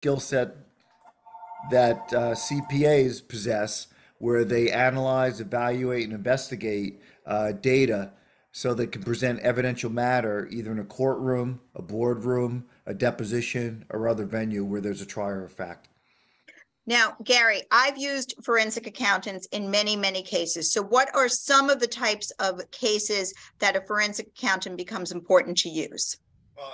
skill set that uh, CPAs possess, where they analyze, evaluate, and investigate uh, data so they can present evidential matter either in a courtroom, a boardroom, a deposition, or other venue where there's a trier of fact. Now, Gary, I've used forensic accountants in many, many cases. So what are some of the types of cases that a forensic accountant becomes important to use? Well,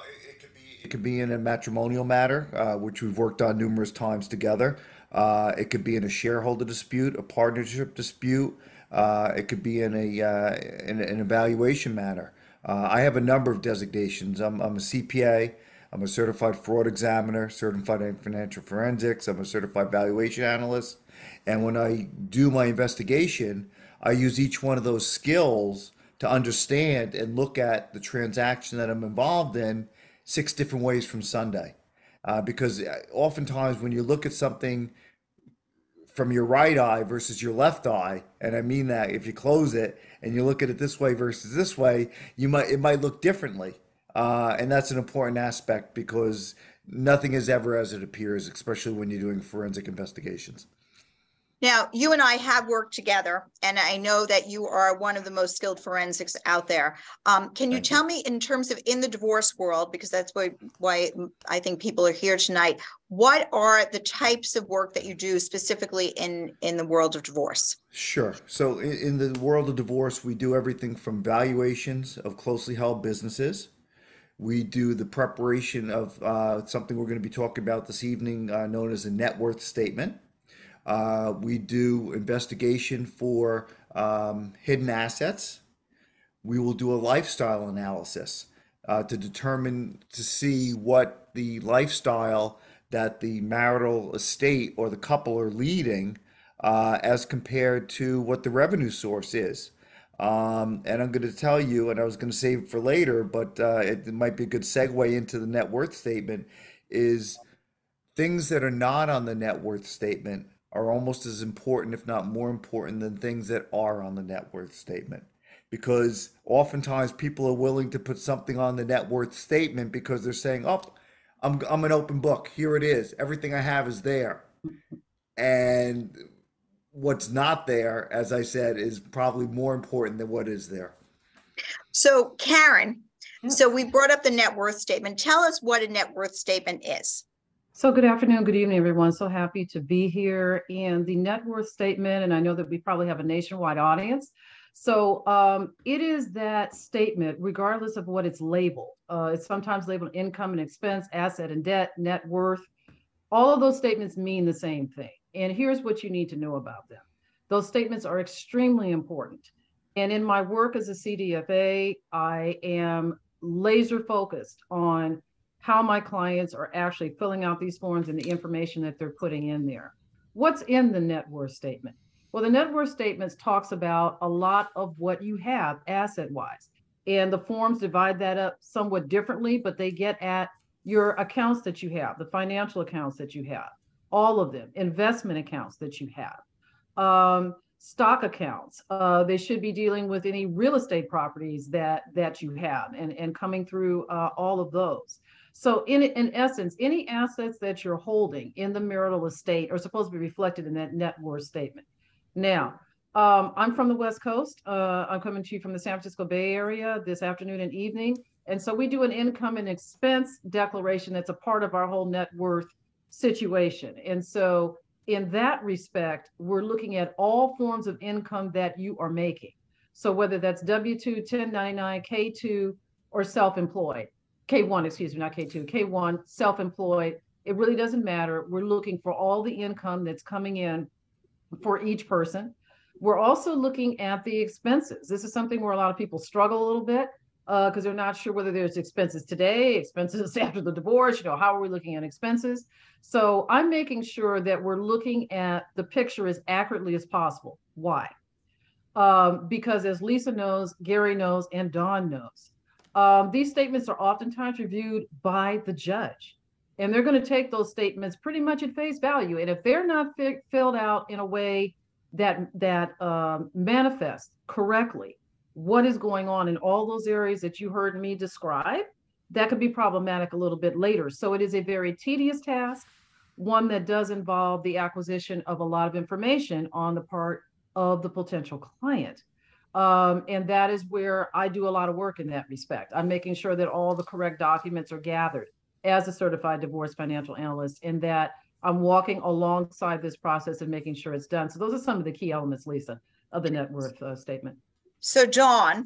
it, it could be could be in a matrimonial matter, uh, which we've worked on numerous times together. Uh, it could be in a shareholder dispute, a partnership dispute. Uh, it could be in a uh, in an evaluation matter. Uh, I have a number of designations. I'm, I'm a CPA. I'm a certified fraud examiner, certified in financial forensics. I'm a certified valuation analyst. And when I do my investigation, I use each one of those skills to understand and look at the transaction that I'm involved in six different ways from Sunday. Uh, because uh, oftentimes when you look at something from your right eye versus your left eye, and I mean that if you close it and you look at it this way versus this way, you might it might look differently. Uh, and that's an important aspect because nothing is ever as it appears, especially when you're doing forensic investigations. Now, you and I have worked together, and I know that you are one of the most skilled forensics out there. Um, can you Thank tell me, in terms of in the divorce world, because that's why why I think people are here tonight, what are the types of work that you do specifically in in the world of divorce? Sure. So in, in the world of divorce, we do everything from valuations of closely held businesses. We do the preparation of uh, something we're going to be talking about this evening, uh, known as a net worth statement. Uh, we do investigation for um, hidden assets. We will do a lifestyle analysis uh, to determine to see what the lifestyle that the marital estate or the couple are leading uh, as compared to what the revenue source is. Um, and I'm going to tell you, and I was going to save it for later, but uh, it, it might be a good segue into the net worth statement is things that are not on the net worth statement are almost as important, if not more important, than things that are on the net worth statement. Because oftentimes people are willing to put something on the net worth statement because they're saying, oh, I'm, I'm an open book. Here it is. Everything I have is there. And what's not there, as I said, is probably more important than what is there. So, Karen, so we brought up the net worth statement. Tell us what a net worth statement is. So good afternoon, good evening, everyone. So happy to be here. And the net worth statement, and I know that we probably have a nationwide audience. So um, it is that statement, regardless of what it's labeled. Uh, it's sometimes labeled income and expense, asset and debt, net worth. All of those statements mean the same thing. And here's what you need to know about them. Those statements are extremely important. And in my work as a CDFA, I am laser focused on how my clients are actually filling out these forms and the information that they're putting in there. What's in the net worth statement? Well, the net worth statements talks about a lot of what you have asset wise. And the forms divide that up somewhat differently, but they get at your accounts that you have, the financial accounts that you have, all of them, investment accounts that you have, um, stock accounts. Uh, they should be dealing with any real estate properties that that you have and, and coming through uh, all of those. So in, in essence, any assets that you're holding in the marital estate are supposed to be reflected in that net worth statement. Now, um, I'm from the West Coast. Uh, I'm coming to you from the San Francisco Bay Area this afternoon and evening. And so we do an income and expense declaration that's a part of our whole net worth situation. And so in that respect, we're looking at all forms of income that you are making. So whether that's W-2, 1099, K-2, or self-employed. K1, excuse me, not K2, K1, self-employed. It really doesn't matter. We're looking for all the income that's coming in for each person. We're also looking at the expenses. This is something where a lot of people struggle a little bit because uh, they're not sure whether there's expenses today, expenses after the divorce, you know, how are we looking at expenses? So I'm making sure that we're looking at the picture as accurately as possible. Why? Um, because as Lisa knows, Gary knows, and Dawn knows, um, these statements are oftentimes reviewed by the judge. And they're going to take those statements pretty much at face value. And if they're not fi- filled out in a way that that um, manifests correctly what is going on in all those areas that you heard me describe, that could be problematic a little bit later. So it is a very tedious task. one that does involve the acquisition of a lot of information on the part of the potential client. Um, and that is where I do a lot of work in that respect. I'm making sure that all the correct documents are gathered as a certified divorce financial analyst and that I'm walking alongside this process and making sure it's done. So those are some of the key elements, Lisa, of the net worth uh, statement. So John,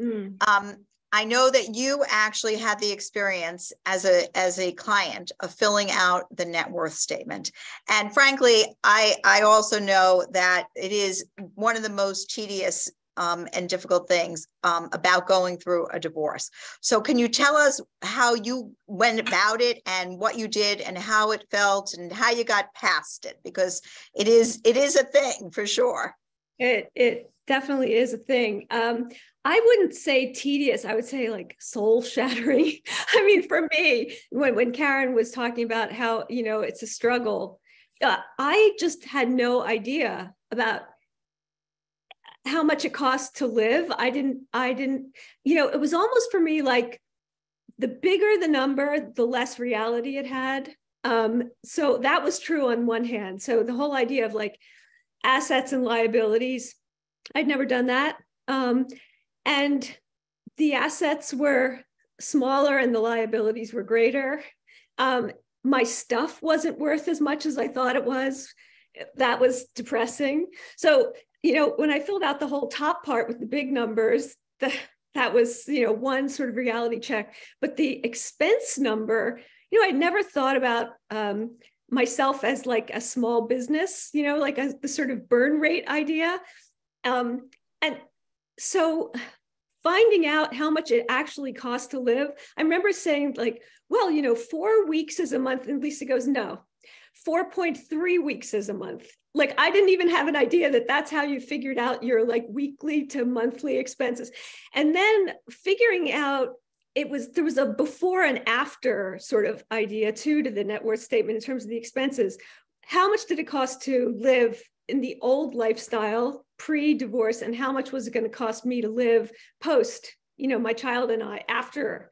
Mm, um, I know that you actually had the experience as a, as a client of filling out the net worth statement. And frankly, I, I also know that it is one of the most tedious um, and difficult things um, about going through a divorce. So can you tell us how you went about it and what you did and how it felt and how you got past it? Because it is, it is a thing for sure. It it definitely is a thing. Um, I wouldn't say tedious. I would say like soul shattering. I mean, for me, when when Karen was talking about how you know it's a struggle, uh, I just had no idea about how much it costs to live. I didn't. I didn't. You know, it was almost for me like the bigger the number, the less reality it had. Um, so that was true on one hand. So the whole idea of like assets and liabilities. I'd never done that. Um, and the assets were smaller and the liabilities were greater. Um, my stuff wasn't worth as much as I thought it was. That was depressing. So, you know, when I filled out the whole top part with the big numbers, the, that was, you know, one sort of reality check. But the expense number, you know, I'd never thought about um, myself as like a small business, you know, like a the sort of burn rate idea. Um, and so finding out how much it actually costs to live, I remember saying, like, well, you know, four weeks is a month. And Lisa goes, no, 4.3 weeks is a month. Like, I didn't even have an idea that that's how you figured out your like weekly to monthly expenses. And then figuring out it was there was a before and after sort of idea too to the net worth statement in terms of the expenses. How much did it cost to live in the old lifestyle pre-divorce, and how much was it going to cost me to live post? You know, my child and I after.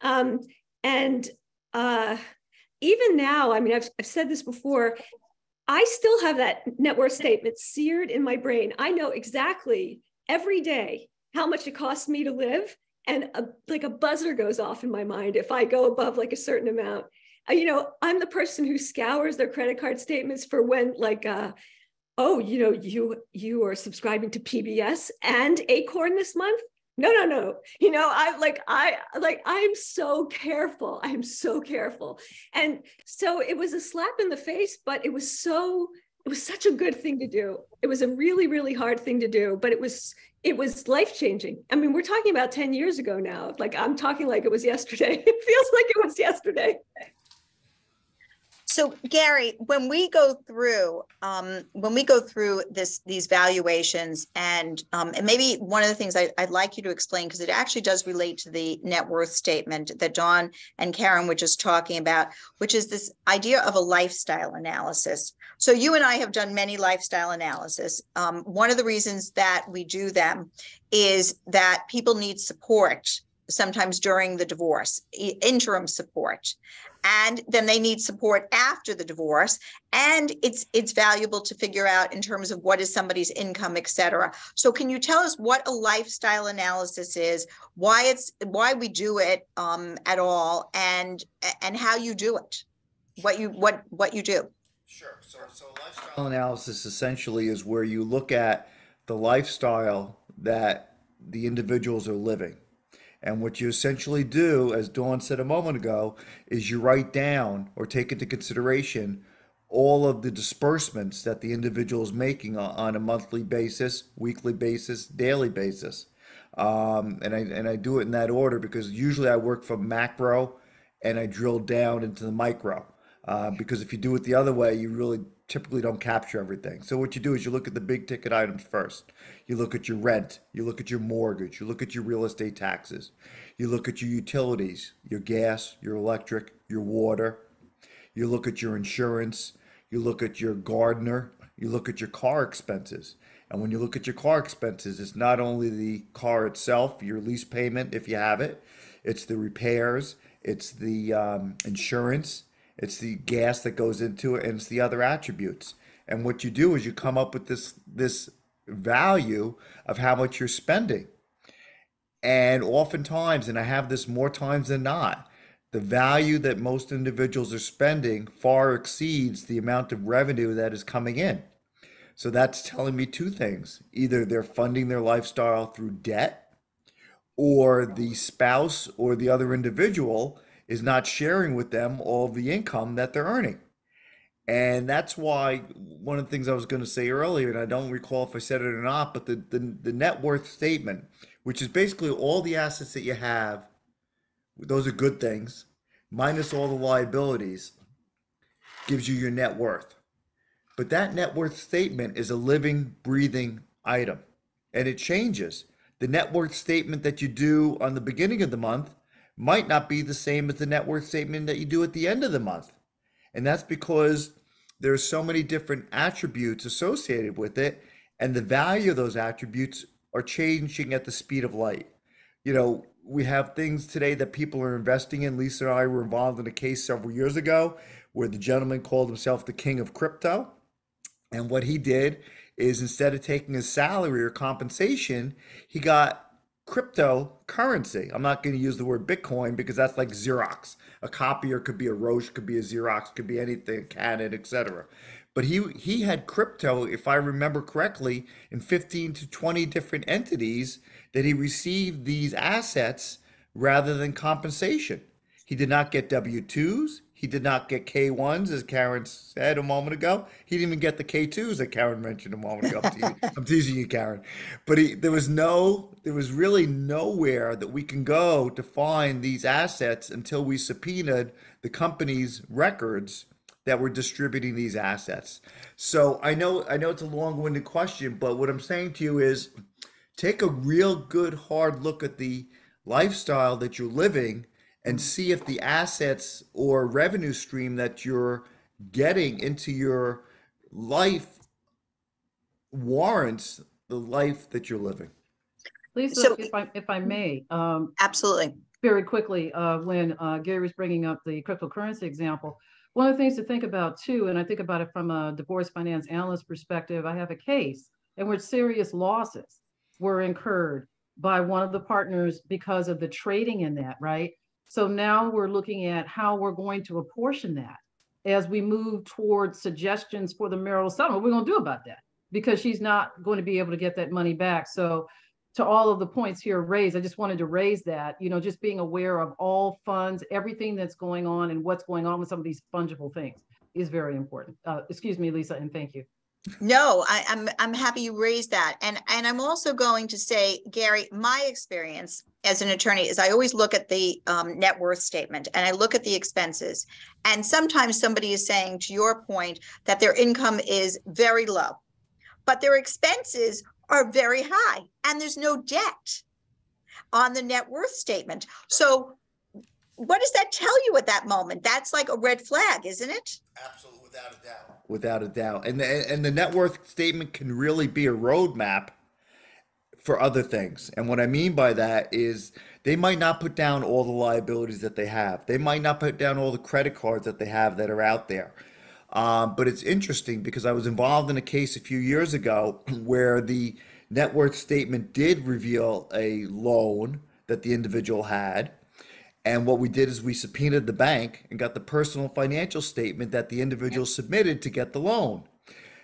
Um, and uh, even now, I mean, I've, I've said this before. I still have that net worth statement seared in my brain. I know exactly every day how much it costs me to live and a, like a buzzer goes off in my mind if I go above like a certain amount. Uh, you know, I'm the person who scours their credit card statements for when like, uh, oh, you know, you you are subscribing to PBS and Acorn this month. No, no, no. You know, I like I like I'm so careful. I'm so careful. And so it was a slap in the face, but it was so it was such a good thing to do. It was a really, really hard thing to do, but it was it was life changing. I mean, we're talking about 10 years ago now. Like I'm talking like it was yesterday. It feels like it was yesterday. So Gary, when we go through, um, when we go through this, these valuations and, um, and maybe one of the things I, I'd like you to explain, because it actually does relate to the net worth statement that Dawn and Karen were just talking about, which is this idea of a lifestyle analysis. So you and I have done many lifestyle analysis. Um, one of the reasons that we do them is that people need support sometimes during the divorce, interim support. And then they need support after the divorce. And it's it's valuable to figure out in terms of what is somebody's income, et cetera. So can you tell us what a lifestyle analysis is, why it's why we do it um, at all, and and how you do it, what you what what you do? Sure. So, so lifestyle analysis essentially is where you look at the lifestyle that the individuals are living. And what you essentially do, as Dawn said a moment ago, is you write down or take into consideration all of the disbursements that the individual is making on, a monthly basis, weekly basis, daily basis. Um, and I and I do it in that order because usually I work from macro and I drill down into the micro. Uh, because if you do it the other way, you really typically don't capture everything. So what you do is you look at the big ticket items first. You look at your rent, you look at your mortgage, you look at your real estate taxes, you look at your utilities, your gas, your electric, your water, you look at your insurance, you look at your gardener, you look at your car expenses. And when you look at your car expenses, it's not only the car itself, your lease payment if you have it, it's the repairs, it's the um, insurance, it's the gas that goes into it, and it's the other attributes. And what you do is you come up with this this value of how much you're spending. And oftentimes, and I have this more times than not, the value that most individuals are spending far exceeds the amount of revenue that is coming in. So that's telling me two things. Either they're funding their lifestyle through debt, or the spouse or the other individual is not sharing with them all the income that they're earning. And that's why one of the things I was going to say earlier, and I don't recall if I said it or not, but the, the, the net worth statement, which is basically all the assets that you have, those are good things, minus all the liabilities, gives you your net worth. But that net worth statement is a living, breathing item and it changes. The net worth statement that you do on the beginning of the month might not be the same as the net worth statement that you do at the end of the month. And that's because there's so many different attributes associated with it and the value of those attributes are changing at the speed of light. You know, we have things today that people are investing in. Lisa and I were involved in a case several years ago where the gentleman called himself the king of crypto. And what he did is instead of taking his salary or compensation, he got cryptocurrency. I'm not going to use the word Bitcoin because that's like Xerox. A copier could be a Ricoh, could be a Xerox, could be anything, Canon, etc. But he he had crypto, if I remember correctly, in 15 to 20 different entities that he received these assets rather than compensation. He did not get W-2s. He did not get K1s, as Karen said a moment ago. He didn't even get the K2s that Karen mentioned a moment ago. I'm teasing, I'm teasing you, Karen. But he, there was no, there was really nowhere that we can go to find these assets until we subpoenaed the company's records that were distributing these assets. So I know, I know it's a long-winded question, but what I'm saying to you is take a real good hard look at the lifestyle that you're living and see if the assets or revenue stream that you're getting into your life warrants the life that you're living. Lisa, So- if I, if I may, um, Absolutely. very quickly, uh, when uh, Gary was bringing up the cryptocurrency example, one of the things to think about too, and I think about it from a divorce finance analyst perspective, I have a case in which serious losses were incurred by one of the partners because of the trading in that, right? So now we're looking at how we're going to apportion that as we move towards suggestions for the marital settlement. What are we're going to do about that because she's not going to be able to get that money back. So to all of the points here raised, I just wanted to raise that, you know, just being aware of all funds, everything that's going on and what's going on with some of these fungible things is very important. Uh, excuse me, Lisa, and thank you. No, I, I'm, I'm happy you raised that. And, and I'm also going to say, Gary, my experience as an attorney is I always look at the um, net worth statement and I look at the expenses. And sometimes somebody is saying, to your point, that their income is very low, but their expenses are very high and there's no debt on the net worth statement. So what does that tell you at that moment? That's like a red flag, isn't it? Absolutely, without a doubt. Without a doubt. And the, and the net worth statement can really be a roadmap for other things. And what I mean by that is they might not put down all the liabilities that they have. They might not put down all the credit cards that they have that are out there. Um, but it's interesting because I was involved in a case a few years ago where the net worth statement did reveal a loan that the individual had. And what we did is we subpoenaed the bank and got the personal financial statement that the individual submitted to get the loan.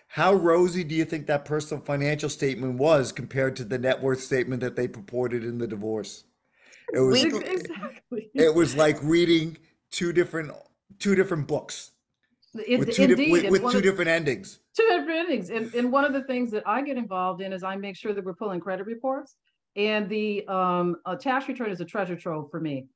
How rosy do you think that personal financial statement was compared to the net worth statement that they purported in the divorce? It was Exactly. it was like reading two different two different books It- with two, diff- indeed, with, with one two of- different endings. two different endings. And, and one of the things that I get involved in is I make sure that we're pulling credit reports. And the um, a tax return is a treasure trove for me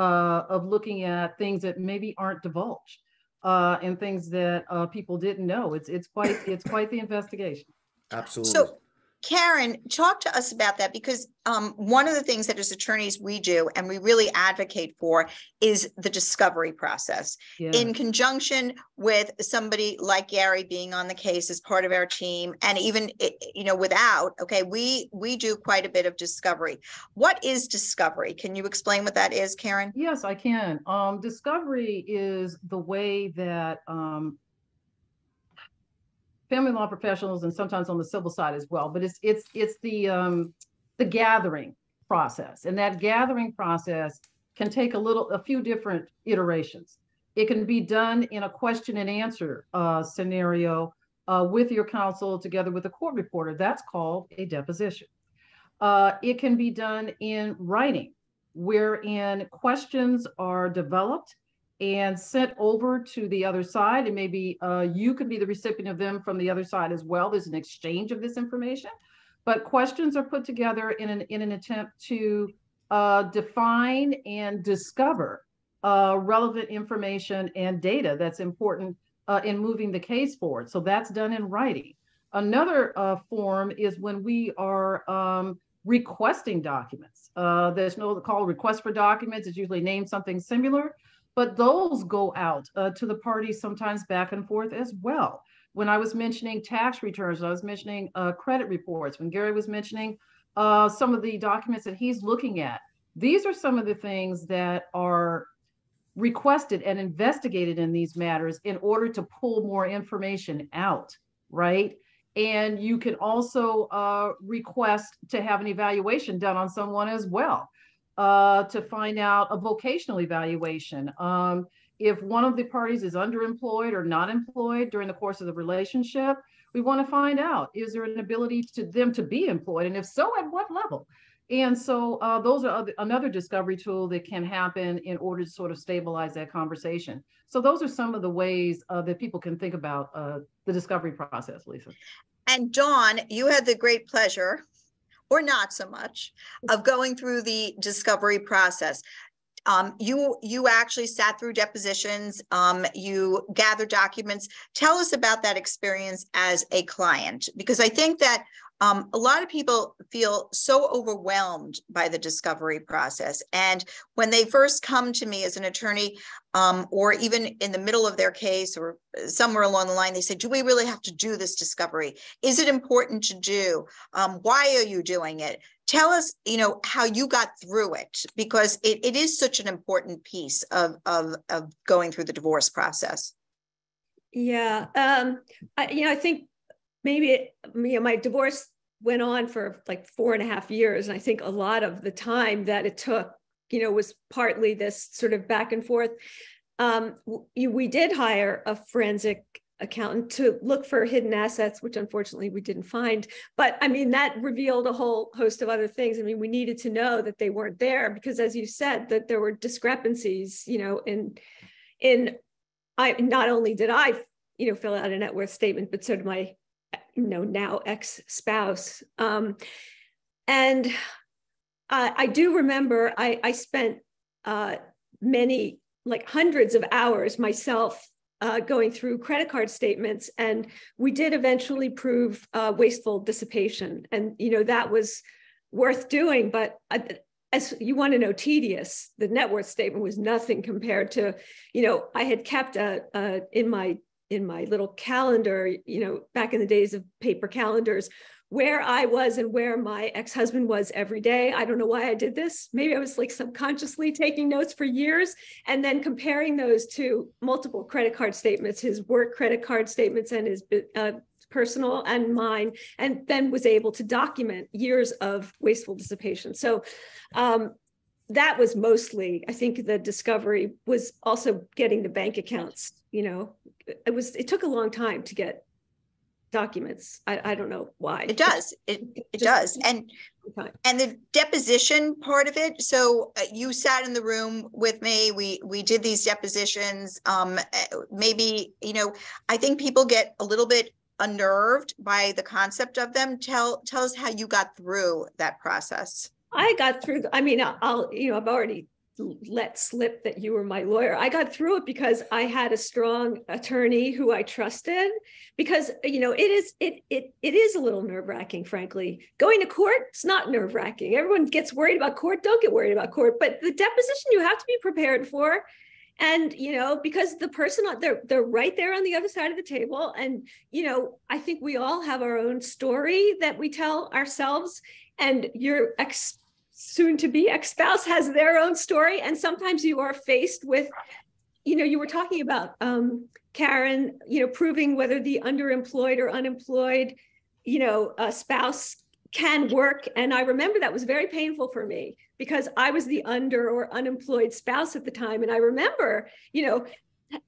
uh, of looking at things that maybe aren't divulged uh, and things that uh, people didn't know. It's it's quite it's quite the investigation. Absolutely. So Karen, talk to us about that because um, one of the things that as attorneys we do and we really advocate for is the discovery process Yeah. in conjunction with somebody like Gary being on the case as part of our team and even you know without okay we we do quite a bit of discovery what is discovery can you explain what that is Karen Yes, I can. Um, discovery is the way that um, family law professionals and sometimes on the civil side as well, but it's it's it's the um, the gathering process, and that gathering process can take a little a few different iterations. It can be done in a question and answer uh, scenario uh, with your counsel together with a court reporter. That's called a deposition. Uh, it can be done in writing wherein questions are developed and sent over to the other side. And maybe uh, you can be the recipient of them from the other side as well. There's an exchange of this information. But questions are put together in an, in an attempt to uh, define and discover uh, relevant information and data that's important uh, in moving the case forward. So that's done in writing. Another uh, form is when we are um, requesting documents. Uh, there's no call request for documents. It's usually named something similar, but those go out uh, to the parties sometimes back and forth as well. When I was mentioning tax returns, I was mentioning uh, credit reports. When Gary was mentioning uh, some of the documents that he's looking at, these are some of the things that are requested and investigated in these matters in order to pull more information out, right? And you can also uh, request to have an evaluation done on someone as well, uh, to find out a vocational evaluation. Um, if one of the parties is underemployed or not employed during the course of the relationship, we want to find out, is there an ability to them to be employed? And if so, at what level? And so uh, those are other, another discovery tool that can happen in order to sort of stabilize that conversation. So those are some of the ways uh, that people can think about uh, the discovery process, Lisa. and Dawn you had the great pleasure or not so much of going through the discovery process um, you you actually sat through depositions um, you gathered documents. Tell us about that experience as a client because i think that um, a lot of people feel so overwhelmed by the discovery process. And when they first come to me as an attorney um, or even in the middle of their case or somewhere along the line they say do we really have to do this discovery? Is it important to do? Um, why are you doing it tell us you know how you got through it because it, it is such an important piece of, of of going through the divorce process Yeah, um, I, you know, I think maybe it, you know, my divorce went on for like four and a half years, and I think a lot of the time that it took, you know, was partly this sort of back and forth. Um, w- you- we did hire a forensic accountant to look for hidden assets, which unfortunately we didn't find. But I mean, that revealed a whole host of other things. I mean, we needed to know that they weren't there because, as you said, that there were discrepancies, you know, in in I not only did I, you know, fill out a net worth statement, but so did my, you know, now ex spouse. Um, and I, I do remember I, I spent uh, many, like hundreds of hours myself uh, going through credit card statements, and we did eventually prove uh, wasteful dissipation, and you know that was worth doing, but. I, as you want to know, tedious. The net worth statement was nothing compared to, you know, I had kept a, a in my in my little calendar, you know, back in the days of paper calendars, where I was and where my ex-husband was every day. I don't know why I did this. Maybe I was like subconsciously taking notes for years and then comparing those to multiple credit card statements, his work credit card statements and his uh, personal and mine, and then was able to document years of wasteful dissipation. So um, that was mostly, I think the discovery was also getting the bank accounts, you know, it was, it took a long time to get documents. I, I don't know why. it does. It it does. and and the deposition part of it so uh, you sat in the room with me. We we did these depositions. Um uh, maybe you know i think people get a little bit unnerved by the concept of them. Tell tell us how you got through that process. I got through, I mean, I'll- I'll, you know, I've already let slip that you were my lawyer. I got through it because I had a strong attorney who I trusted. Because you know, it is it it it is a little nerve wracking, frankly. Going to court, it's not nerve wracking. Everyone gets worried about court. Don't get worried about court. But the deposition you have to be prepared for. And you know, because the person they're they're right there on the other side of the table. And you know, I think we all have our own story that we tell ourselves. And your ex soon to be ex spouse has their own story. And sometimes you are faced with, you know, you were talking about um, Karen, you know, proving whether the underemployed or unemployed, you know, uh, spouse can work. And I remember that was very painful for me because I was the under or unemployed spouse at the time. And I remember, you know,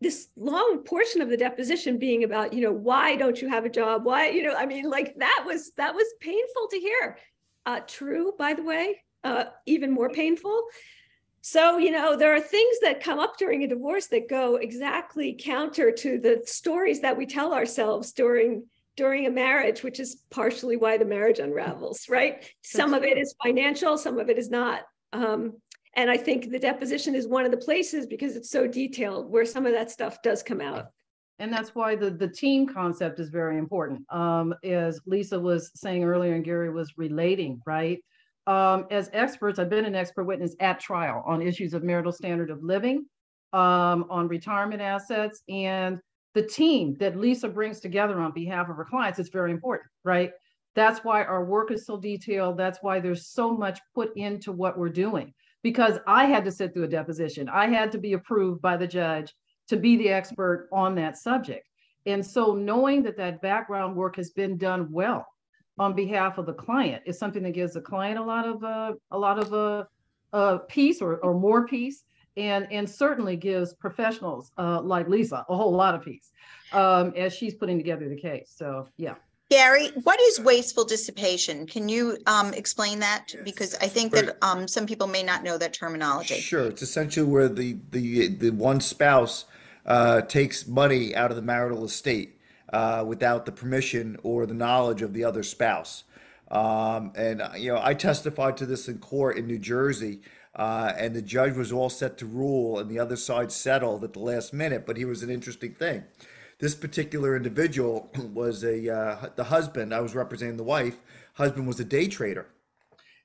this long portion of the deposition being about you know why don't you have a job why you know i mean like that was that was painful to hear uh, true by the way uh, even more painful. So, you know, there are things that come up during a divorce that go exactly counter to the stories that we tell ourselves during during a marriage, which is partially why the marriage unravels, right? Some of it is financial, some of it is not. Um, and I think the deposition is one of the places because it's so detailed where some of that stuff does come out. And that's why the, the team concept is very important. Um, as Lisa was saying earlier and Gary was relating, right? Um, as experts, I've been an expert witness at trial on issues of marital standard of living, um, on retirement assets, and the team that Lisa brings together on behalf of her clients is very important, right? That's why our work is so detailed. That's why there's so much put into what we're doing. Because I had to sit through a deposition, I had to be approved by the judge to be the expert on that subject. And so, knowing that that background work has been done well, on behalf of the client is something that gives the client a lot of uh, a lot of uh, uh, peace or, or more peace and and certainly gives professionals uh, like Lisa a whole lot of peace um, as she's putting together the case. So yeah. Gary, what is wasteful dissipation? Can you um, explain that? Yes. Because I think that um, some people may not know that terminology. Sure, it's essentially where the the the one spouse uh, takes money out of the marital estate uh, without the permission or the knowledge of the other spouse. Um, and uh, you know, I testified to this in court in New Jersey, uh, and the judge was all set to rule, and the other side settled at the last minute. But he was an interesting thing: this particular individual was a uh, the husband. I was representing the wife. Husband was a day trader,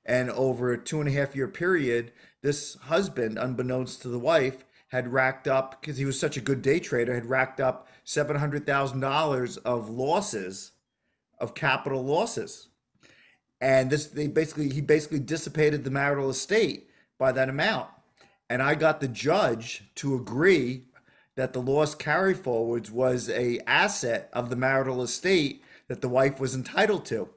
and over a two and a half year period, this husband, unbeknownst to the wife, had racked up because he was such a good day trader, had racked up seven hundred thousand dollars of losses, of capital losses, and this they basically he basically dissipated the marital estate by that amount, and I got the judge to agree that the loss carry forwards was a asset of the marital estate that the wife was entitled to.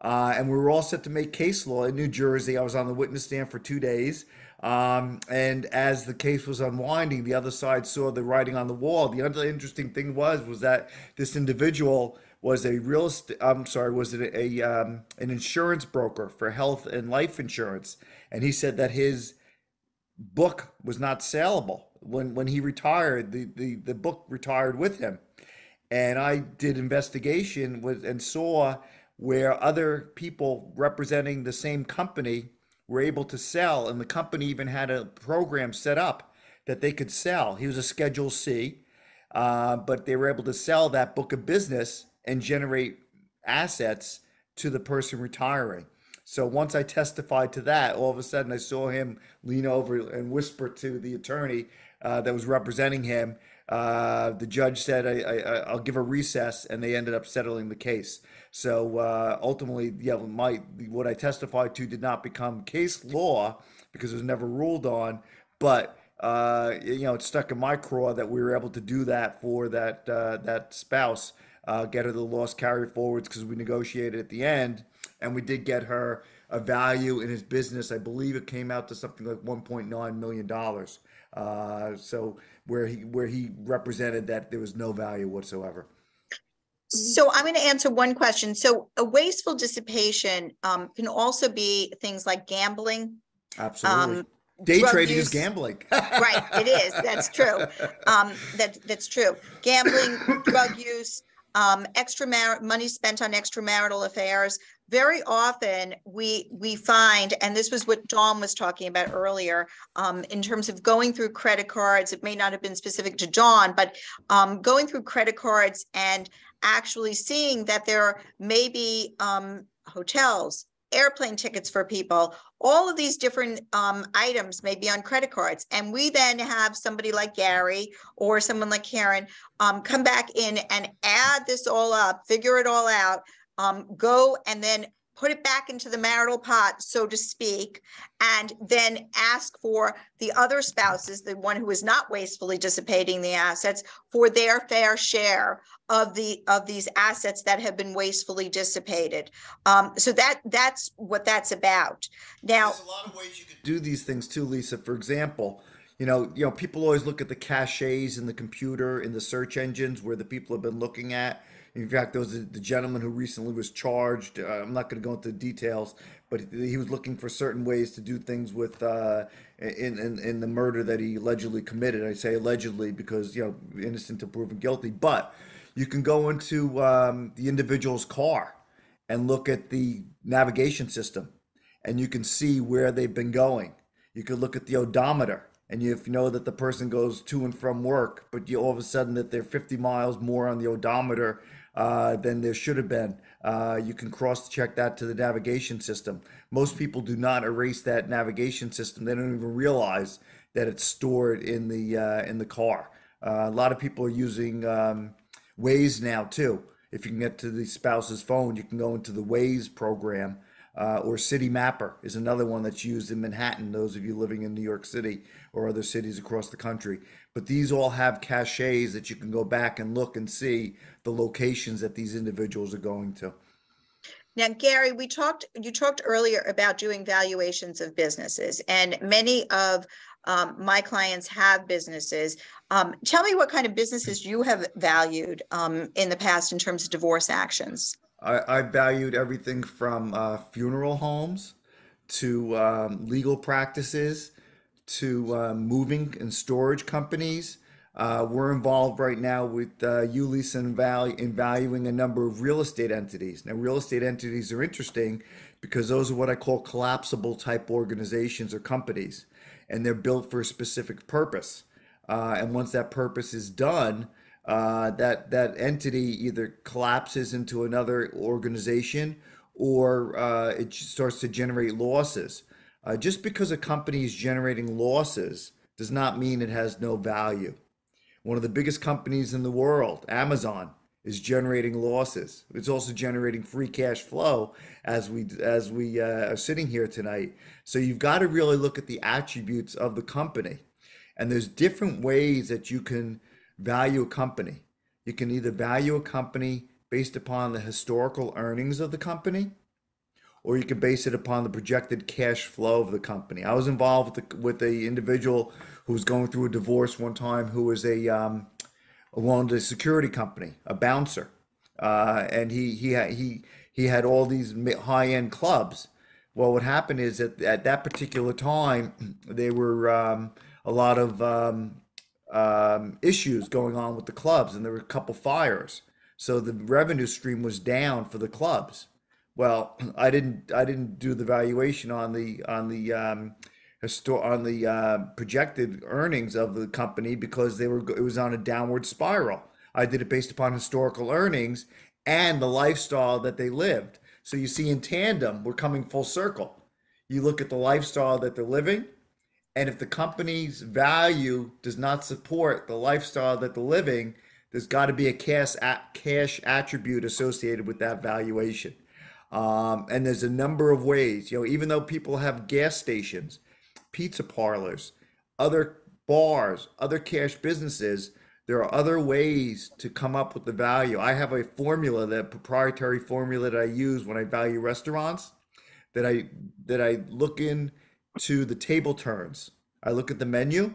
Uh, and we were all set to make case law in New Jersey. I was on the witness stand for two days. Um, and as the case was unwinding, the other side saw the writing on the wall. The other interesting thing was was that this individual was a real estate. I'm sorry, was it a um, an insurance broker for health and life insurance, and he said that his book was not saleable when when he retired. The the the book retired with him, and I did investigation with and saw where other people representing the same company were able to sell, and the company even had a program set up that they could sell. He was a Schedule C, uh, but they were able to sell that book of business and generate assets to the person retiring. So once I testified to that, all of a sudden I saw him lean over and whisper to the attorney uh, that was representing him. Uh, the judge said, I, I, "I'll give a recess," and they ended up settling the case. So uh, ultimately, yeah, my what I testified to did not become case law because it was never ruled on, but uh, you know, it stuck in my craw that we were able to do that for that uh, that spouse, uh, get her the loss carry forwards because we negotiated at the end, and we did get her a value in his business. I believe it came out to something like 1.9 million dollars. Uh, so where he where he represented that there was no value whatsoever. So I'm going to answer one question. So a wasteful dissipation um, can also be things like gambling. Absolutely. Um, Day trading is gambling. Right, it is. That's true. Um, that that's true. Gambling, drug use, um, extra money spent on extramarital affairs. Very often we we find, and this was what Dawn was talking about earlier, um, in terms of going through credit cards. It may not have been specific to Dawn, but um, going through credit cards and actually seeing that there may be um, hotels, airplane tickets for people. All of these different um, items may be on credit cards. And we then have somebody like Gary or someone like Karen um, come back in and add this all up, figure it all out, um, go and then put it back into the marital pot, so to speak, and then ask for the other spouses, the one who is not wastefully dissipating the assets, for their fair share of the of these assets that have been wastefully dissipated. Um, so that that's what that's about. Now, there's a lot of ways you could do these things too, Lisa. For example. You know, you know, people always look at the caches in the computer, in the search engines where the people have been looking at in fact, there was the gentleman who recently was charged. Uh, I'm not going to go into the details, but he was looking for certain ways to do things with uh, in, in in the murder that he allegedly committed. I say allegedly because you know innocent to proven guilty. But you can go into um, the individual's car and look at the navigation system, and you can see where they've been going. You could look at the odometer and you, if you know that the person goes to and from work, but you all of a sudden that they're 50 miles more on the odometer uh, than there should have been. Uh, you can cross check that to the navigation system. Most people do not erase that navigation system. They don't even realize that it's stored in the uh, in the car. Uh, a lot of people are using um, Waze now too. If you can get to the spouse's phone, you can go into the Waze program. Uh, or Citymapper is another one that's used in Manhattan. Those of you living in New York City or other cities across the country, but these all have caches that you can go back and look and see the locations that these individuals are going to. Now, Gary, we talked, you talked earlier about doing valuations of businesses and many of um, my clients have businesses. Um, tell me what kind of businesses you have valued um, in the past in terms of divorce actions. I, I valued everything from uh, funeral homes to um, legal practices to uh, moving and storage companies. Uh, we're involved right now with uh, ULIS in, value, in valuing a number of real estate entities. Now, real estate entities are interesting because those are what I call collapsible type organizations or companies, and they're built for a specific purpose. Uh, and once that purpose is done, uh, that that entity either collapses into another organization or uh, it starts to generate losses. Uh, just because a company is generating losses does not mean it has no value. One of the biggest companies in the world, Amazon, is generating losses. It's also generating free cash flow as we as we uh, are sitting here tonight. So you've got to really look at the attributes of the company, and there's different ways that you can value a company. You can either value a company based upon the historical earnings of the company or you can base it upon the projected cash flow of the company. I was involved with the, with a individual who was going through a divorce one time who was a um, owned a security company, a bouncer, uh, and he he had, he he had all these high end clubs. Well, what happened is that at that particular time there were um, a lot of um, um, issues going on with the clubs, and there were a couple fires. So the revenue stream was down for the clubs. Well, I didn't I didn't do the valuation on the on the um, on the uh, projected earnings of the company because they were it was on a downward spiral. I did it based upon historical earnings and the lifestyle that they lived. So you see, in tandem, we're coming full circle. You look at the lifestyle that they're living, and if the company's value does not support the lifestyle that they're living, there's got to be a cash cash attribute associated with that valuation. Um, and there's a number of ways, you know, even though people have gas stations, pizza parlors, other bars, other cash businesses, there are other ways to come up with the value. I have a formula, that proprietary formula that I use when I value restaurants that I that I look into the table turns. I look at the menu.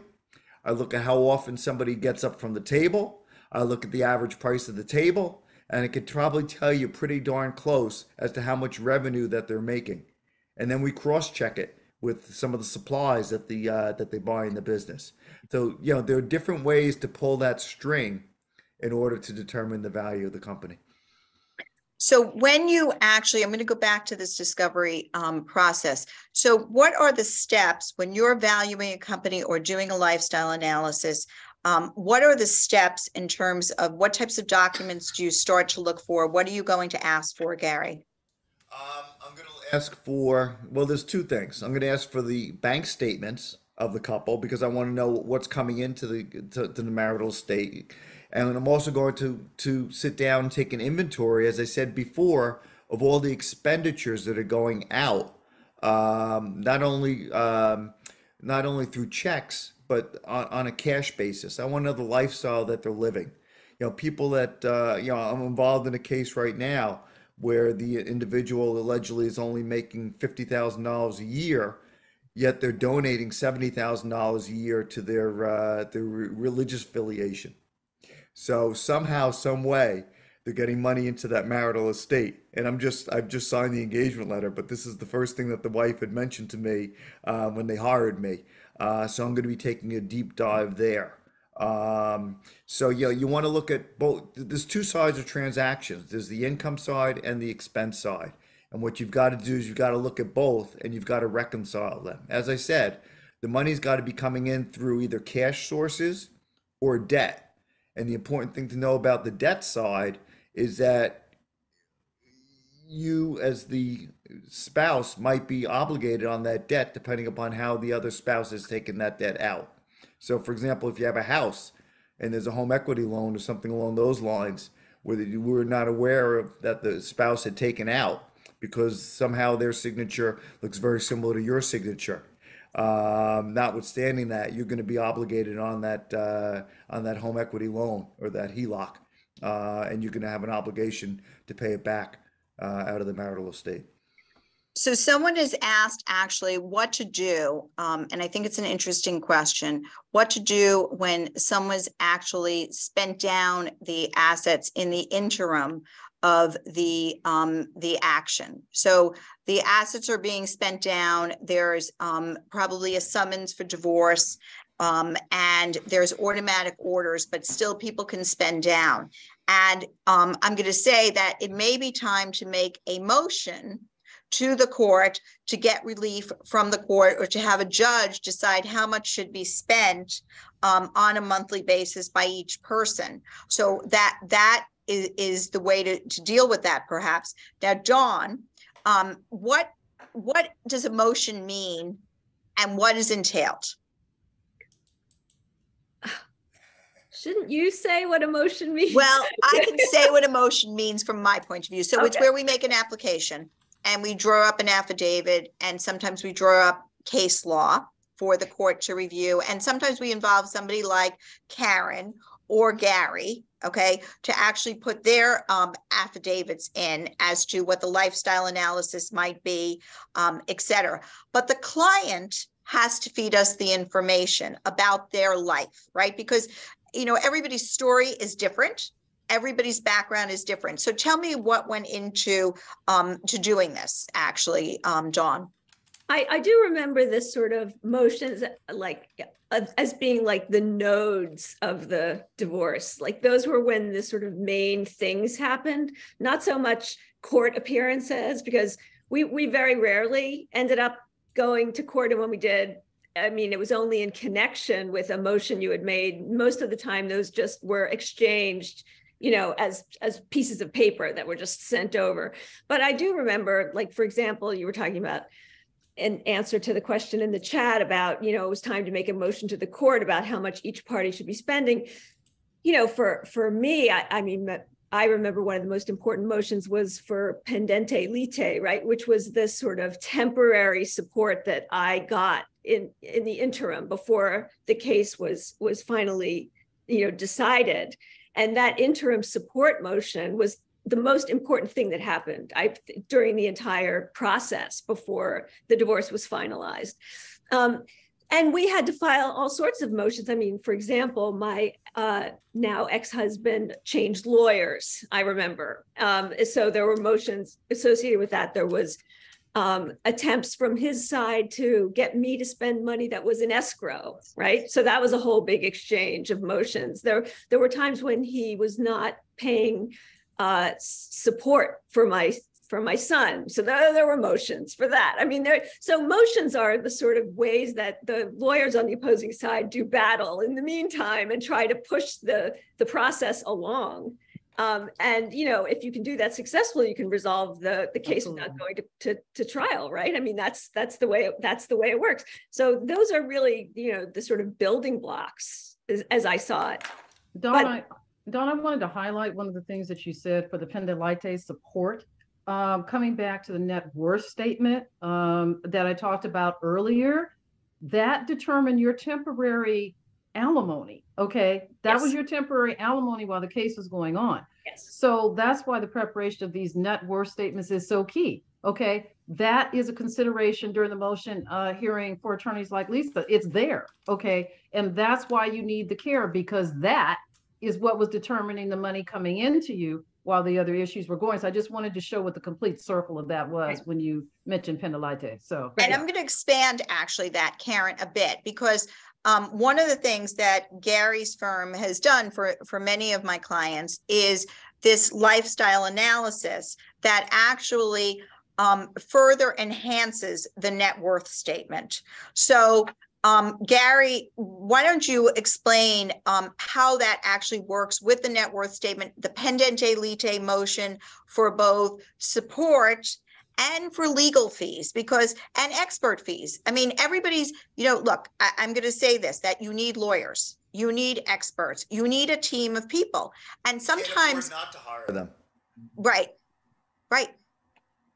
I look at how often somebody gets up from the table. I look at the average price of the table and it could probably tell you pretty darn close as to how much revenue that they're making. And then we cross check it with some of the supplies that the uh, that they buy in the business. So you know there are different ways to pull that string in order to determine the value of the company. So when you actually, I'm going to go back to this discovery um, process. So what are the steps when you're valuing a company or doing a lifestyle analysis? Um, what are the steps in terms of what types of documents do you start to look for? What are you going to ask for, Gary? Um, I'm going to ask for, well, there's two things. I'm going to ask for the bank statements of the couple because I want to know what's coming into the to, to the marital estate. And I'm also going to to sit down and take an inventory, as I said before, of all the expenditures that are going out, um, not only um, not only through checks, but on, on a cash basis. I want to know the lifestyle that they're living. You know, people that uh, you know, I'm involved in a case right now where the individual allegedly is only making fifty thousand dollars a year, yet they're donating seventy thousand dollars a year to their uh, their re- religious affiliation. So somehow, some way, they're getting money into that marital estate. And I'm just I've just signed the engagement letter, but this is the first thing that the wife had mentioned to me uh, when they hired me. Uh, so I'm going to be taking a deep dive there. Um, so yeah, you want to look at both. There's two sides of transactions. There's the income side and the expense side. And what you've got to do is you've got to look at both and you've got to reconcile them. As I said, the money's got to be coming in through either cash sources or debt. And the important thing to know about the debt side is that you, as the spouse, might be obligated on that debt depending upon how the other spouse has taken that debt out. So, for example, if you have a house and there's a home equity loan or something along those lines where you were not aware of that the spouse had taken out because somehow their signature looks very similar to your signature. Um, notwithstanding that, you're going to be obligated on that uh, on that home equity loan or that HELOC, uh, and you're going to have an obligation to pay it back uh, out of the marital estate. So someone has asked actually what to do, um, and I think it's an interesting question, what to do when someone's actually spent down the assets in the interim of the um, the action. So the assets are being spent down. There's um, probably a summons for divorce, um, and there's automatic orders, but still people can spend down. And um, I'm going to say that it may be time to make a motion to the court to get relief from the court or to have a judge decide how much should be spent um, on a monthly basis by each person. So that that is, is the way to, to deal with that perhaps. Now, Dawn, um, what what does emotion mean and what is entailed? Shouldn't you say what emotion means? Well, I can say what emotion means from my point of view. So it's where we make an application and we draw up an affidavit and sometimes we draw up case law for the court to review. And sometimes we involve somebody like Karen or Gary, okay, to actually put their um, affidavits in as to what the lifestyle analysis might be, um, et cetera. But the client has to feed us the information about their life, right? Because you know everybody's story is different everybody's background is different so tell me what went into um to doing this actually um dawn I, I do remember this sort of motions like as being like the nodes of the divorce. Like those were when the sort of main things happened, not so much court appearances, because we we very rarely ended up going to court. And when we did, I mean, it was only in connection with a motion you had made. Most of the time, those just were exchanged you know as as pieces of paper that were just sent over but i do remember like for example you were talking about an answer to the question in the chat about, you know, it was time to make a motion to the court about how much each party should be spending. You know, for for me, I, I mean, I remember one of the most important motions was for pendente lite, right, which was this sort of temporary support that I got in in the interim before the case was was finally, you know, decided. And that interim support motion was the most important thing that happened I, during the entire process before the divorce was finalized. Um, and we had to file all sorts of motions. I mean, for example, my uh, now ex-husband changed lawyers. I remember, um, so there were motions associated with that. There was um, attempts from his side to get me to spend money that was in escrow, right? So that was a whole big exchange of motions. There, there were times when he was not paying uh, support for my for my son. So there, there were motions for that. I mean, there. So motions are the sort of ways that the lawyers on the opposing side do battle in the meantime and try to push the the process along. Um, and you know, if you can do that successfully, you can resolve the the case without going to, to to trial, right? I mean, that's that's the way that's the way it works. So those are really you know the sort of building blocks as, as I saw it. But- I, Dawn, I wanted to highlight one of the things that you said for the pendente lite support. Um, coming back to the net worth statement um, that I talked about earlier, that determined your temporary alimony. Okay, that was your temporary alimony while the case was going on. Yes. So that's why the preparation of these net worth statements is so key. Okay, that is a consideration during the motion uh, hearing for attorneys like Lisa. It's there. Okay, and that's why you need the care because that is what was determining the money coming into you while the other issues were going. So I just wanted to show what the complete circle of that was Right. when you mentioned pendente lite. So And yeah. I'm going to expand actually that, Karen, a bit, because um, one of the things that Gary's firm has done for, for many of my clients is this lifestyle analysis that actually um, further enhances the net worth statement. So um, Gary, why don't you explain um, how that actually works with the net worth statement, the pendente lite motion for both support and for legal fees because and expert fees. I mean everybody's you know look I, i'm going to say this that you need lawyers you need experts you need a team of people. And sometimes not to hire them. right right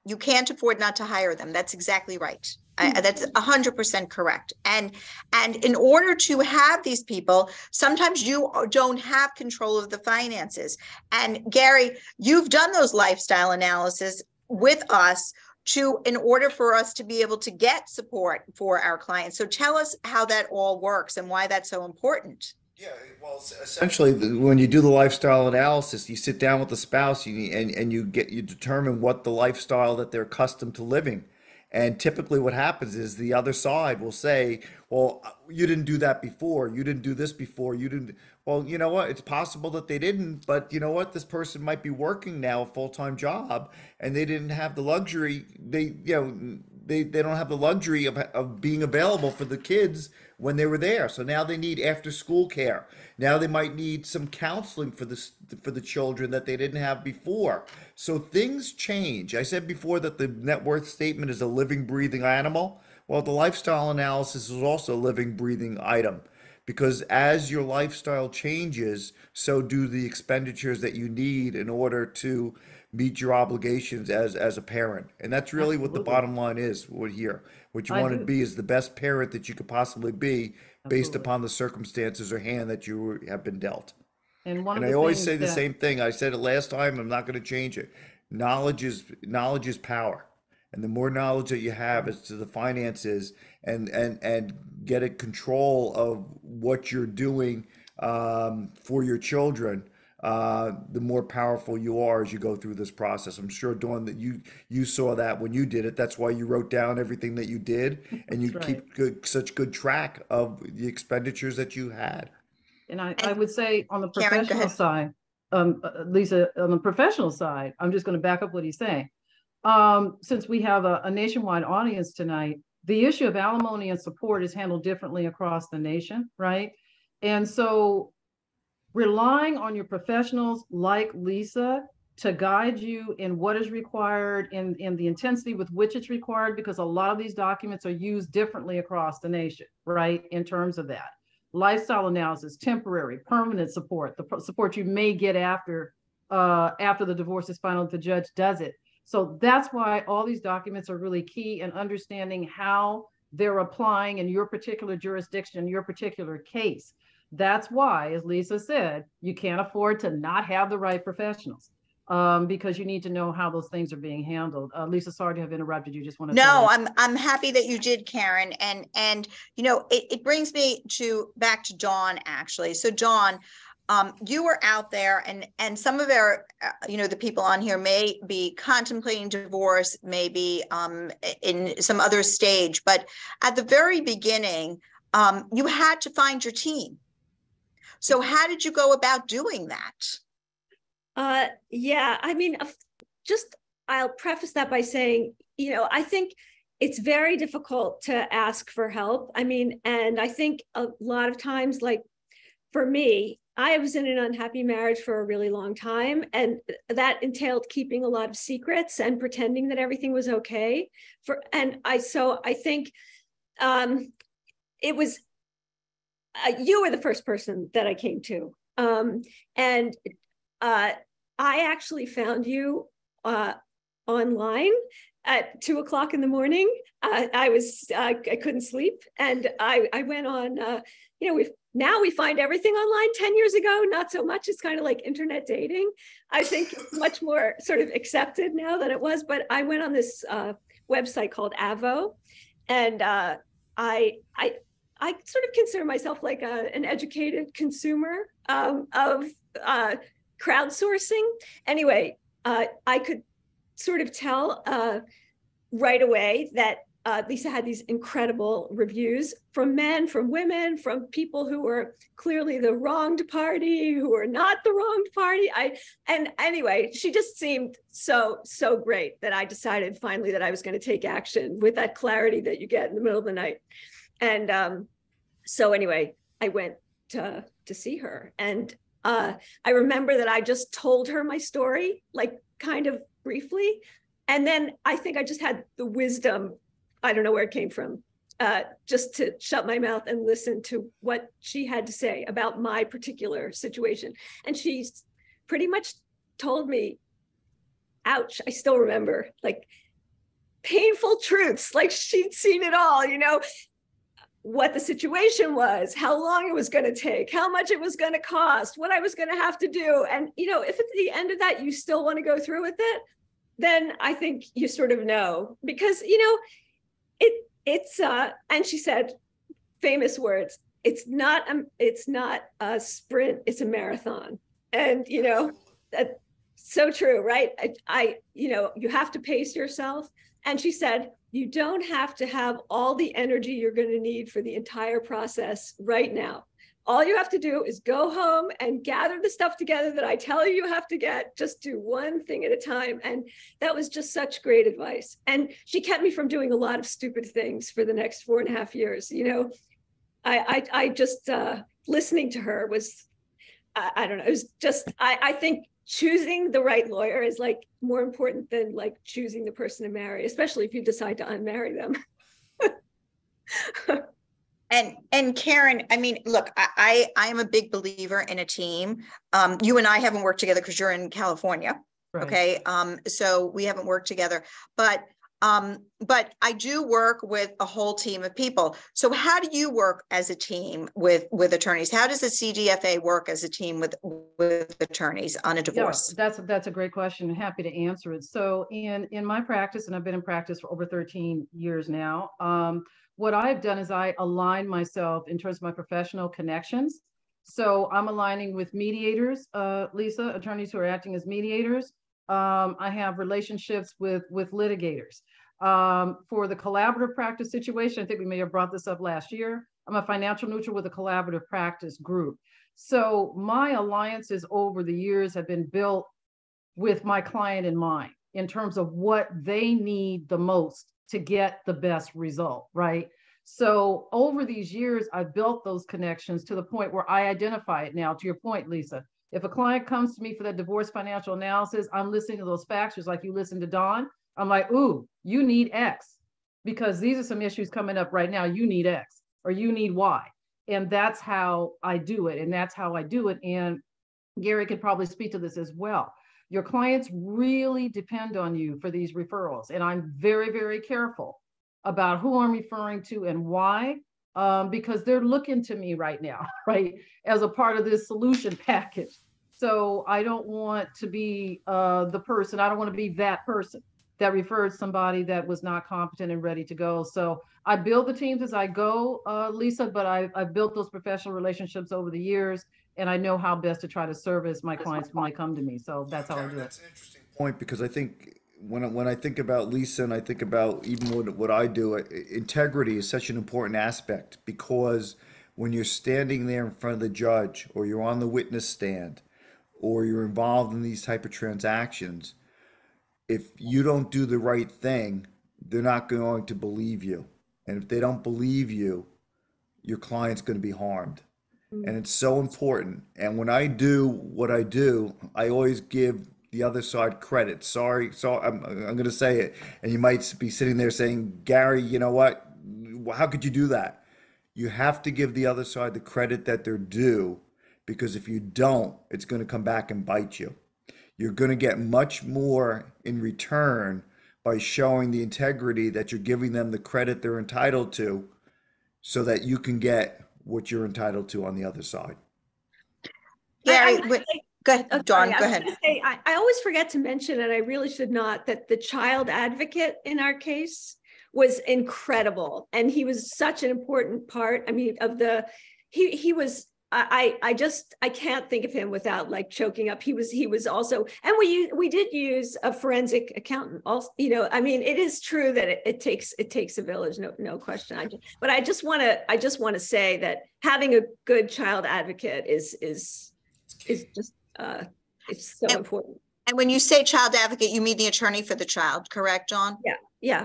you can't afford not to hire them. That's exactly right. I, hmm. that's 100% correct. And and in order to have these people sometimes you don't have control of the finances. And gary you've done those lifestyle analysis with us to in order for us to be able to get support for our clients. So tell us how that all works and why that's so important Yeah, well, essentially, when you do the lifestyle analysis, you sit down with the spouse, you and and you get you determine what the lifestyle that they're accustomed to living. And typically, what happens is the other side will say, "Well, uh, you didn't do that before. You didn't do this before. You didn't." Well, you know what? It's possible that they didn't, but you know what? This person might be working now a full-time job, and they didn't have the luxury. They, you know, they they don't have the luxury of of being available for the kids when they were there. So now they need after school care. Now they might need some counseling for this for the children that they didn't have before. So things change. I said before that the net worth statement is a living breathing animal. Well, the lifestyle analysis is also a living breathing item because as your lifestyle changes, so do the expenditures that you need in order to meet your obligations as as a parent. And that's really what the bottom line is what here. What you I want to be is the best parent that you could possibly be based Absolutely. upon the circumstances or hand that you have been dealt. And one And I always say the that- same thing. I said it last time. I'm not going to change it. Knowledge is knowledge is power, and the more knowledge that you have as to the finances and and and get a control of what you're doing um, for your children, uh, the more powerful you are as you go through this process. I'm sure, Dawn, that you you saw that when you did it. That's why you wrote down everything that you did, and you That's keep good, such good track of the expenditures that you had. And I, I would say on the professional ahead. side, um, uh, Lisa, on the professional side, I'm just going to back up what he's saying. Um, since we have a, a nationwide audience tonight, the issue of alimony and support is handled differently across the nation, right? And so relying on your professionals like Lisa to guide you in what is required in, in the intensity with which it's required, because a lot of these documents are used differently across the nation, right? In terms of that lifestyle analysis, temporary, permanent support, the support you may get after uh, after the divorce is final, the judge does it. So that's why all these documents are really key in understanding how they're applying in your particular jurisdiction, in your particular case. That's why, as Lisa said, you can't afford to not have the right professionals um, because you need to know how those things are being handled. Uh, Lisa, sorry to have interrupted you. Just want to No, I'm I'm happy that you did, Karen. And and you know, it, it brings me to back to Dawn actually. So Dawn, um, you were out there and, and some of our, uh, you know, the people on here may be contemplating divorce, maybe, um, in some other stage, but at the very beginning, um, you had to find your team. So how did you go about doing that? Uh, yeah, I mean, just I'll preface that by saying, you know, I think it's very difficult to ask for help. I mean, and I think a lot of times, like for me, I was in an unhappy marriage for a really long time, and that entailed keeping a lot of secrets and pretending that everything was okay. For and I so I think um, it was uh, you were the first person that I came to, um, and uh, I actually found you uh, online at two o'clock in the morning. Uh, I was uh, I couldn't sleep, and I I went on. Uh, you know, we now we find everything online. Ten years ago, not so much. It's kind of like internet dating. I think it's much more sort of accepted now than it was. But I went on this website called Avvo, and I I I sort of consider myself like a, an educated consumer um, of uh, crowdsourcing. Anyway, uh, I could sort of tell uh, right away that uh, Lisa had these incredible reviews from men, from women, from people who were clearly the wronged party, who were not the wronged party. I and anyway, she just seemed so so great that I decided finally that I was going to take action with that clarity that you get in the middle of the night. And um, so anyway, I went to to see her, and uh, I remember that I just told her my story, like kind of briefly, and then I think I just had the wisdom. I don't know where it came from. Uh, just to shut my mouth and listen to what she had to say about my particular situation. And she pretty much told me, ouch, I still remember, like painful truths, like she'd seen it all, you know, what the situation was, how long it was going to take, how much it was going to cost, what I was going to have to do. And, you know, if at the end of that you still want to go through with it, then I think you sort of know. Because, you know, it it's uh and she said famous words it's not a it's not a sprint it's a marathon. And you know that so true right? I, I you know you have to pace yourself. And she said you don't have to have all the energy you're going to need for the entire process right now all you have to do is go home and gather the stuff together that I tell you you have to get. Just do one thing at a time. And that was just such great advice. And she kept me from doing a lot of stupid things for the next four and a half years. You know, I I, I just uh, listening to her was I, I don't know. It was just I, I think choosing the right lawyer is like more important than like choosing the person to marry, especially if you decide to unmarry them. And and Karen, I mean, look, I I, I am a big believer in a team. Um, you and I haven't worked together because you're in California. Right. Okay. Um, so we haven't worked together, but um, but I do work with a whole team of people. So how do you work as a team with with attorneys? How does the CDFA work as a team with with attorneys on a Yeah, divorce? that's, that's a great question. Happy to answer it. So in, in my practice, and I've been in practice for over 13 years now, um, what I've done is I align myself in terms of my professional connections. So I'm aligning with mediators, uh, Lisa, attorneys who are acting as mediators. Um, I have relationships with, with litigators. Um, for the collaborative practice situation, I think we may have brought this up last year. I'm a financial neutral with a collaborative practice group. So my alliances over the years have been built with my client in mind in terms of what they need the most to get the best result, right? So over these years, I've built those connections to the point where I identify it now, to your point, Lisa. If a client comes to me for that divorce financial analysis, I'm listening to those factors like you listen to Dawn. I'm like, ooh, you need X because these are some issues coming up right now. You need X or you need Y. And that's how I do it. And that's how I do it. And Gary could probably speak to this as well. Your clients really depend on you for these referrals. And I'm very, very careful about who I'm referring to and why, um, because they're looking to me right now, right, as a part of this solution package. So I don't want to be uh, the person, I don't want to be that person that referred somebody that was not competent and ready to go. So I build the teams as I go, uh, Lisa, but I, I've built those professional relationships over the years and I know how best to try to service my clients when they come to me. So that's how I do it. That's an interesting point because I think when I, when I think about Lisa and I think about even what what I do, integrity is such an important aspect because when you're standing there in front of the judge or you're on the witness stand or you're involved in these type of transactions, if you don't do the right thing, they're not going to believe you. And if they don't believe you, your client's going to be harmed. Mm-hmm. And it's so important. And when I do what I do, I always give the other side credit. Sorry, so I'm, I'm going to say it. And you might be sitting there saying, Gary, you know what? How could you do that? You have to give the other side the credit that they're due because if you don't, it's going to come back and bite you. You're going to get much more in return by showing the integrity that you're giving them the credit they're entitled to so that you can get what you're entitled to on the other side. Gary, I- I- wait, go ahead, Oh, Dawn, sorry, go was ahead. say, I, I always forget to mention, and I really should not, that the child advocate in our case was incredible. And he was such an important part, I mean, of the, he, he was, I, I just, I can't think of him without like choking up. He was, he was also, and we, we did use a forensic accountant also, you know, I mean, it is true that it, it takes, it takes a village, no, no question. I just, but I just want to, I just want to say that having a good child advocate is, is, is just uh it's so And- important And when you say child advocate, you mean the attorney for the child, correct, Dawn? yeah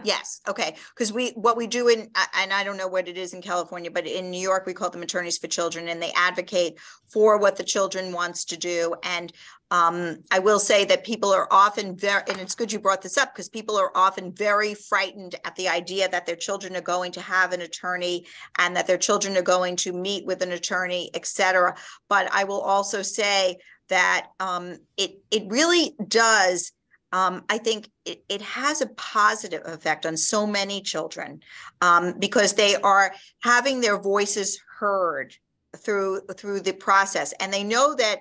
Yes, okay, because we, what we do in, and I don't know what it is in California, but in New York, we call them attorneys for children, and they advocate for what the children wants to do. And um, I will say that people are often very, and it's good you brought this up, because people are often very frightened at the idea that their children are going to have an attorney and that their children are going to meet with an attorney, et cetera. But I will also say that um, it, it really does um, I think it, it has a positive effect on so many children um, because they are having their voices heard through through the process, and they know that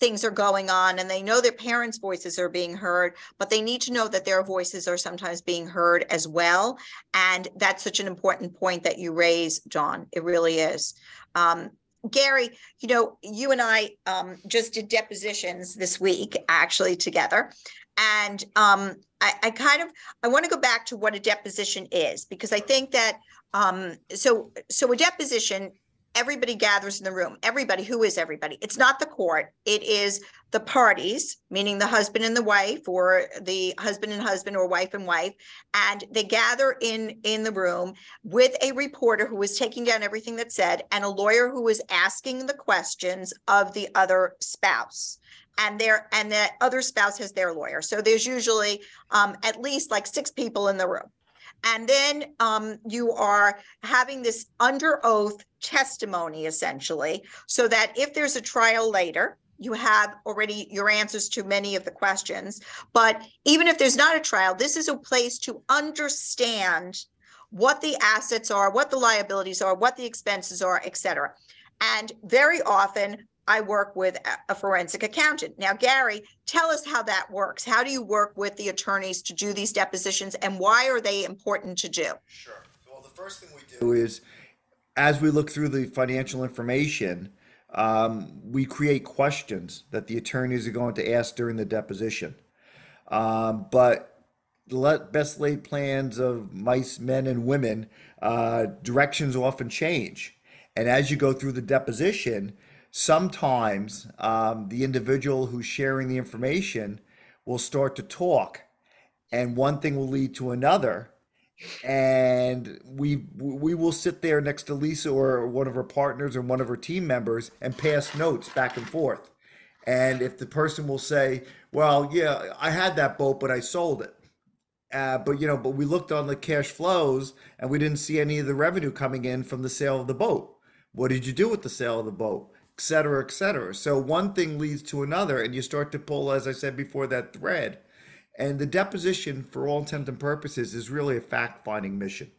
things are going on, and they know their parents' voices are being heard, but they need to know that their voices are sometimes being heard as well. And that's such an important point that you raise, Dawn. It really is. Um, Gary, you know, you and I um, just did depositions this week, actually together. And um, I, I kind of I want to go back to what a deposition is because I think that um, so so a deposition everybody gathers in the room everybody who is everybody? It's not the court it is the parties meaning the husband and the wife or the husband and husband or wife and wife and they gather in in the room with a reporter who is taking down everything that's said and a lawyer who is asking the questions of the other spouse and their and the other spouse has their lawyer. So there's usually um, at least like six people in the room. And then um, you are having this under oath testimony essentially so that if there's a trial later you have already your answers to many of the questions. But even if there's not a trial this is a place to understand what the assets are what the liabilities are what the expenses are et cetera. And very often I work with a- forensic accountant. Now, Gary, tell us how that works. How do you work with the attorneys to do these depositions and why are they important to do? Sure. Well, the first thing we do is, as we look through the financial information, um, we create questions that the attorneys are going to ask during the deposition. Um, but the le- best laid plans of mice, men, and women, uh, directions often change. And as you go through the deposition, sometimes um, the individual who's sharing the information will start to talk, and one thing will lead to another and we we will sit there next to Lisa or one of her partners or one of her team members and pass notes back and forth. And if the person will say, "Well, yeah, I had that boat, but I sold it," uh, but you know, but we looked on the cash flows and we didn't see any of the revenue coming in from the sale of the boat. What did you do with the sale of the boat? Et cetera, et cetera. So one thing leads to another, and you start to pull, as I said before, that thread. And the deposition, for all intents and purposes, is really a fact finding mission.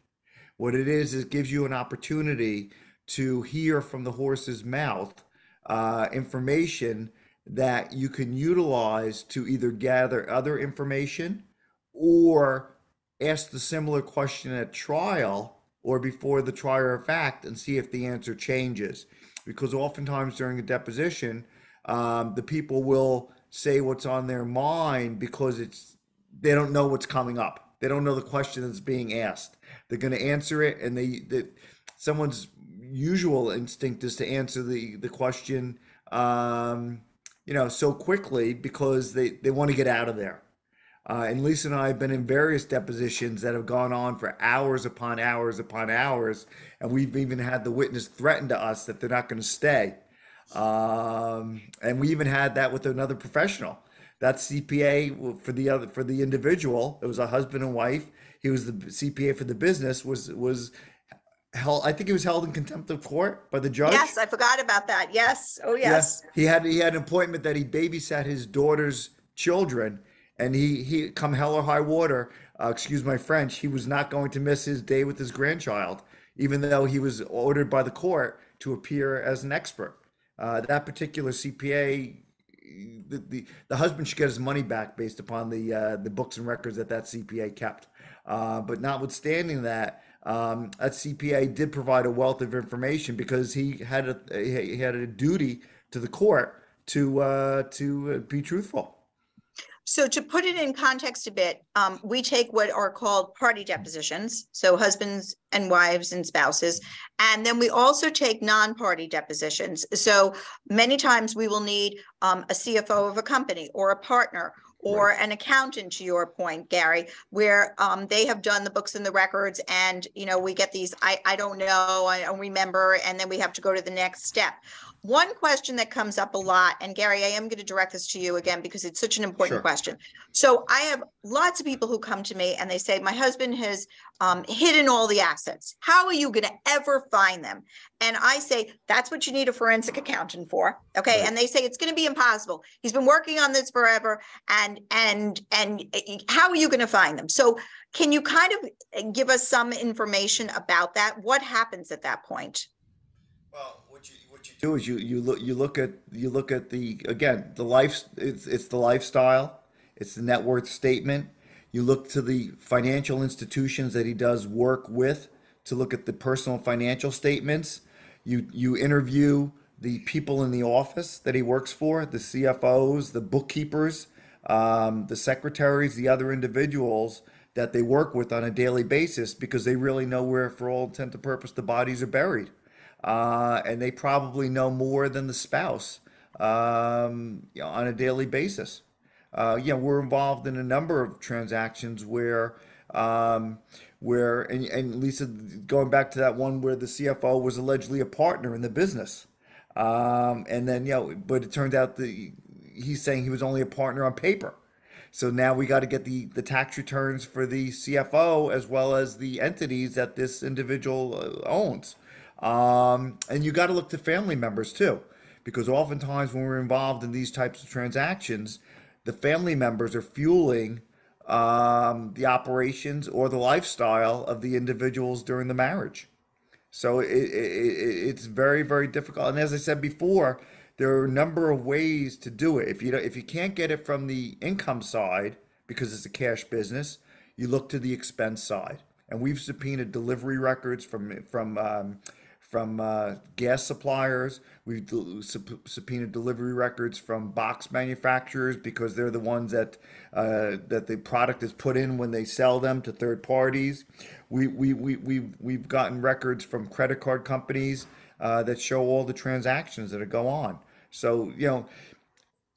What it is, is it gives you an opportunity to hear from the horse's mouth uh, information that you can utilize to either gather other information or ask the similar question at trial or before the trier of fact and see if the answer changes. Because oftentimes during a deposition, um, the people will say what's on their mind because it's they don't know what's coming up. They don't know the question that's being asked. They're going to answer it, and they that someone's usual instinct is to answer the the question, um, you know, so quickly because they they want to get out of there. Uh, and Lisa and I have been in various depositions that have gone on for hours upon hours upon hours, and we've even had the witness threaten to us that they're not going to stay. Um, and we even had that with another professional. That CPA for the other for the individual, it was a husband and wife. He was the CPA for the business. Was was held. I think he was held in contempt of court by the judge. Yes, I forgot about that. Yes. Oh, Yeah, yes. he had he had an appointment that he babysat his daughter's children, and he he come hell or high water. Uh, excuse my French. He was not going to miss his day with his grandchild, even though he was ordered by the court to appear as an expert. Uh, that particular CPA, the, the the husband should get his money back based upon the uh, the books and records that that CPA kept. Uh, but notwithstanding that, um, that CPA did provide a wealth of information because he had a he had a duty to the court to uh, to uh, be truthful. So to put it in context a bit, um, we take what are called party depositions, so husbands and wives and spouses. And then we also take non-party depositions. So many times we will need um, a CFO of a company or a partner or an accountant, to your point, Gary, where um, they have done the books and the records and, you know, we get these, I, I don't know, I don't remember, and then we have to go to the next step. One question that comes up a lot, and Gary, I am going to direct this to you again because it's such an important Sure. question. So I have lots of people who come to me and they say, my husband has um, hidden all the assets. How are you going to ever find them? And I say, that's what you need a forensic accountant for. Okay. Right. And they say it's going to be impossible. He's been working on this forever. And, and, and uh, how are you going to find them? So can you kind of uh, give us some information about that? What happens at that point? Well, what you do is you you look you look at you look at the again the life it's it's the lifestyle, it's the net worth statement. You look to the financial institutions that he does work with to look at the personal financial statements. You you interview the people in the office that he works for, the CFOs, the bookkeepers, um, the secretaries, the other individuals that they work with on a daily basis because they really know where, for all intent and purpose, the bodies are buried uh, and they probably know more than the spouse um, you know, on a daily basis. Uh, yeah, we're involved in a number of transactions where, um, where, and, and Lisa, going back to that one where the CFO was allegedly a partner in the business, um, and then you know, but it turned out the he's saying he was only a partner on paper. So now we got to get the, the tax returns for the CFO as well as the entities that this individual uh, owns. Um, and you got to look to family members too, because oftentimes when we're involved in these types of transactions, the family members are fueling um, the operations or the lifestyle of the individuals during the marriage. So it, it, it, it's very, very difficult. And as I said before, there are a number of ways to do it. If you if you can't get it from the income side because it's a cash business, you look to the expense side. And we've subpoenaed delivery records from from um, from uh, gas suppliers. We've subpoenaed delivery records from box manufacturers because they're the ones that uh, that the product is put in when they sell them to third parties. We we we we we've gotten records from credit card companies uh, that show all the transactions that go on. So you know,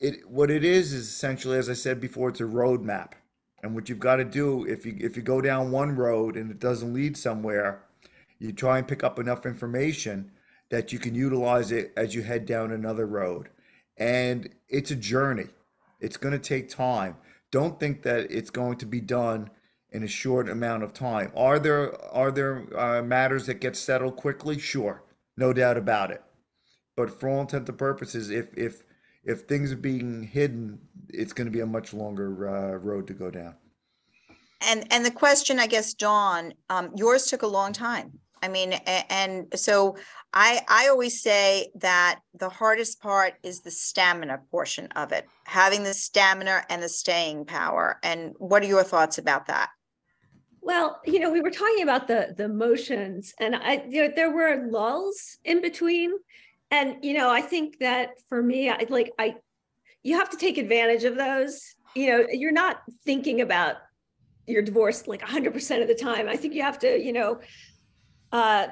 it what it is is essentially, as I said before, it's a roadmap. And what you've got to do if you if you go down one road and it doesn't lead somewhere, you try and pick up enough information that you can utilize it as you head down another road. And it's a journey. It's going to take time. Don't think that it's going to be done in a short amount of time. Are there are there uh, matters that get settled quickly? Sure, no doubt about it. But for all intents and purposes, if if if things are being hidden, it's going to be a much longer uh, road to go down. And, and the question, I guess, Dawn, um, yours took a long time. I mean, and so I, I always say that the hardest part is the stamina portion of it, having the stamina and the staying power. And what are your thoughts about that? Well, you know, we were talking about the the motions, and I, you know, there were lulls in between. and you know, I think that for me, I like I, you have to take advantage of those. You know, you're not thinking about your divorce like 100% of the time. I think you have to, you know, uh,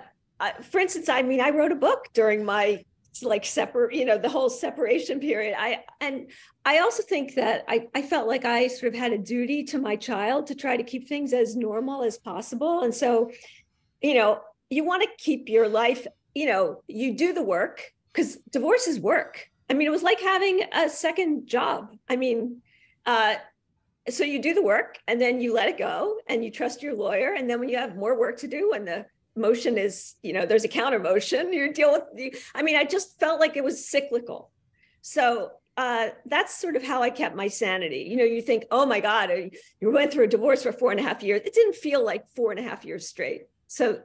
for instance, I mean, I wrote a book during my like separate, you know, the whole separation period. I and I also think that I, I felt like I sort of had a duty to my child to try to keep things as normal as possible. And so, you know, you want to keep your life, you know, you do the work because divorce is work. I mean, it was like having a second job. I mean, uh, so you do the work and then you let it go and you trust your lawyer. And then when you have more work to do and the motion is, you know, there's a counter motion, you deal with the, I mean, I just felt like it was cyclical. So uh, that's sort of how I kept my sanity. You know, you think, oh my God, you went through a divorce for four and a half years. It didn't feel like four and a half years straight. So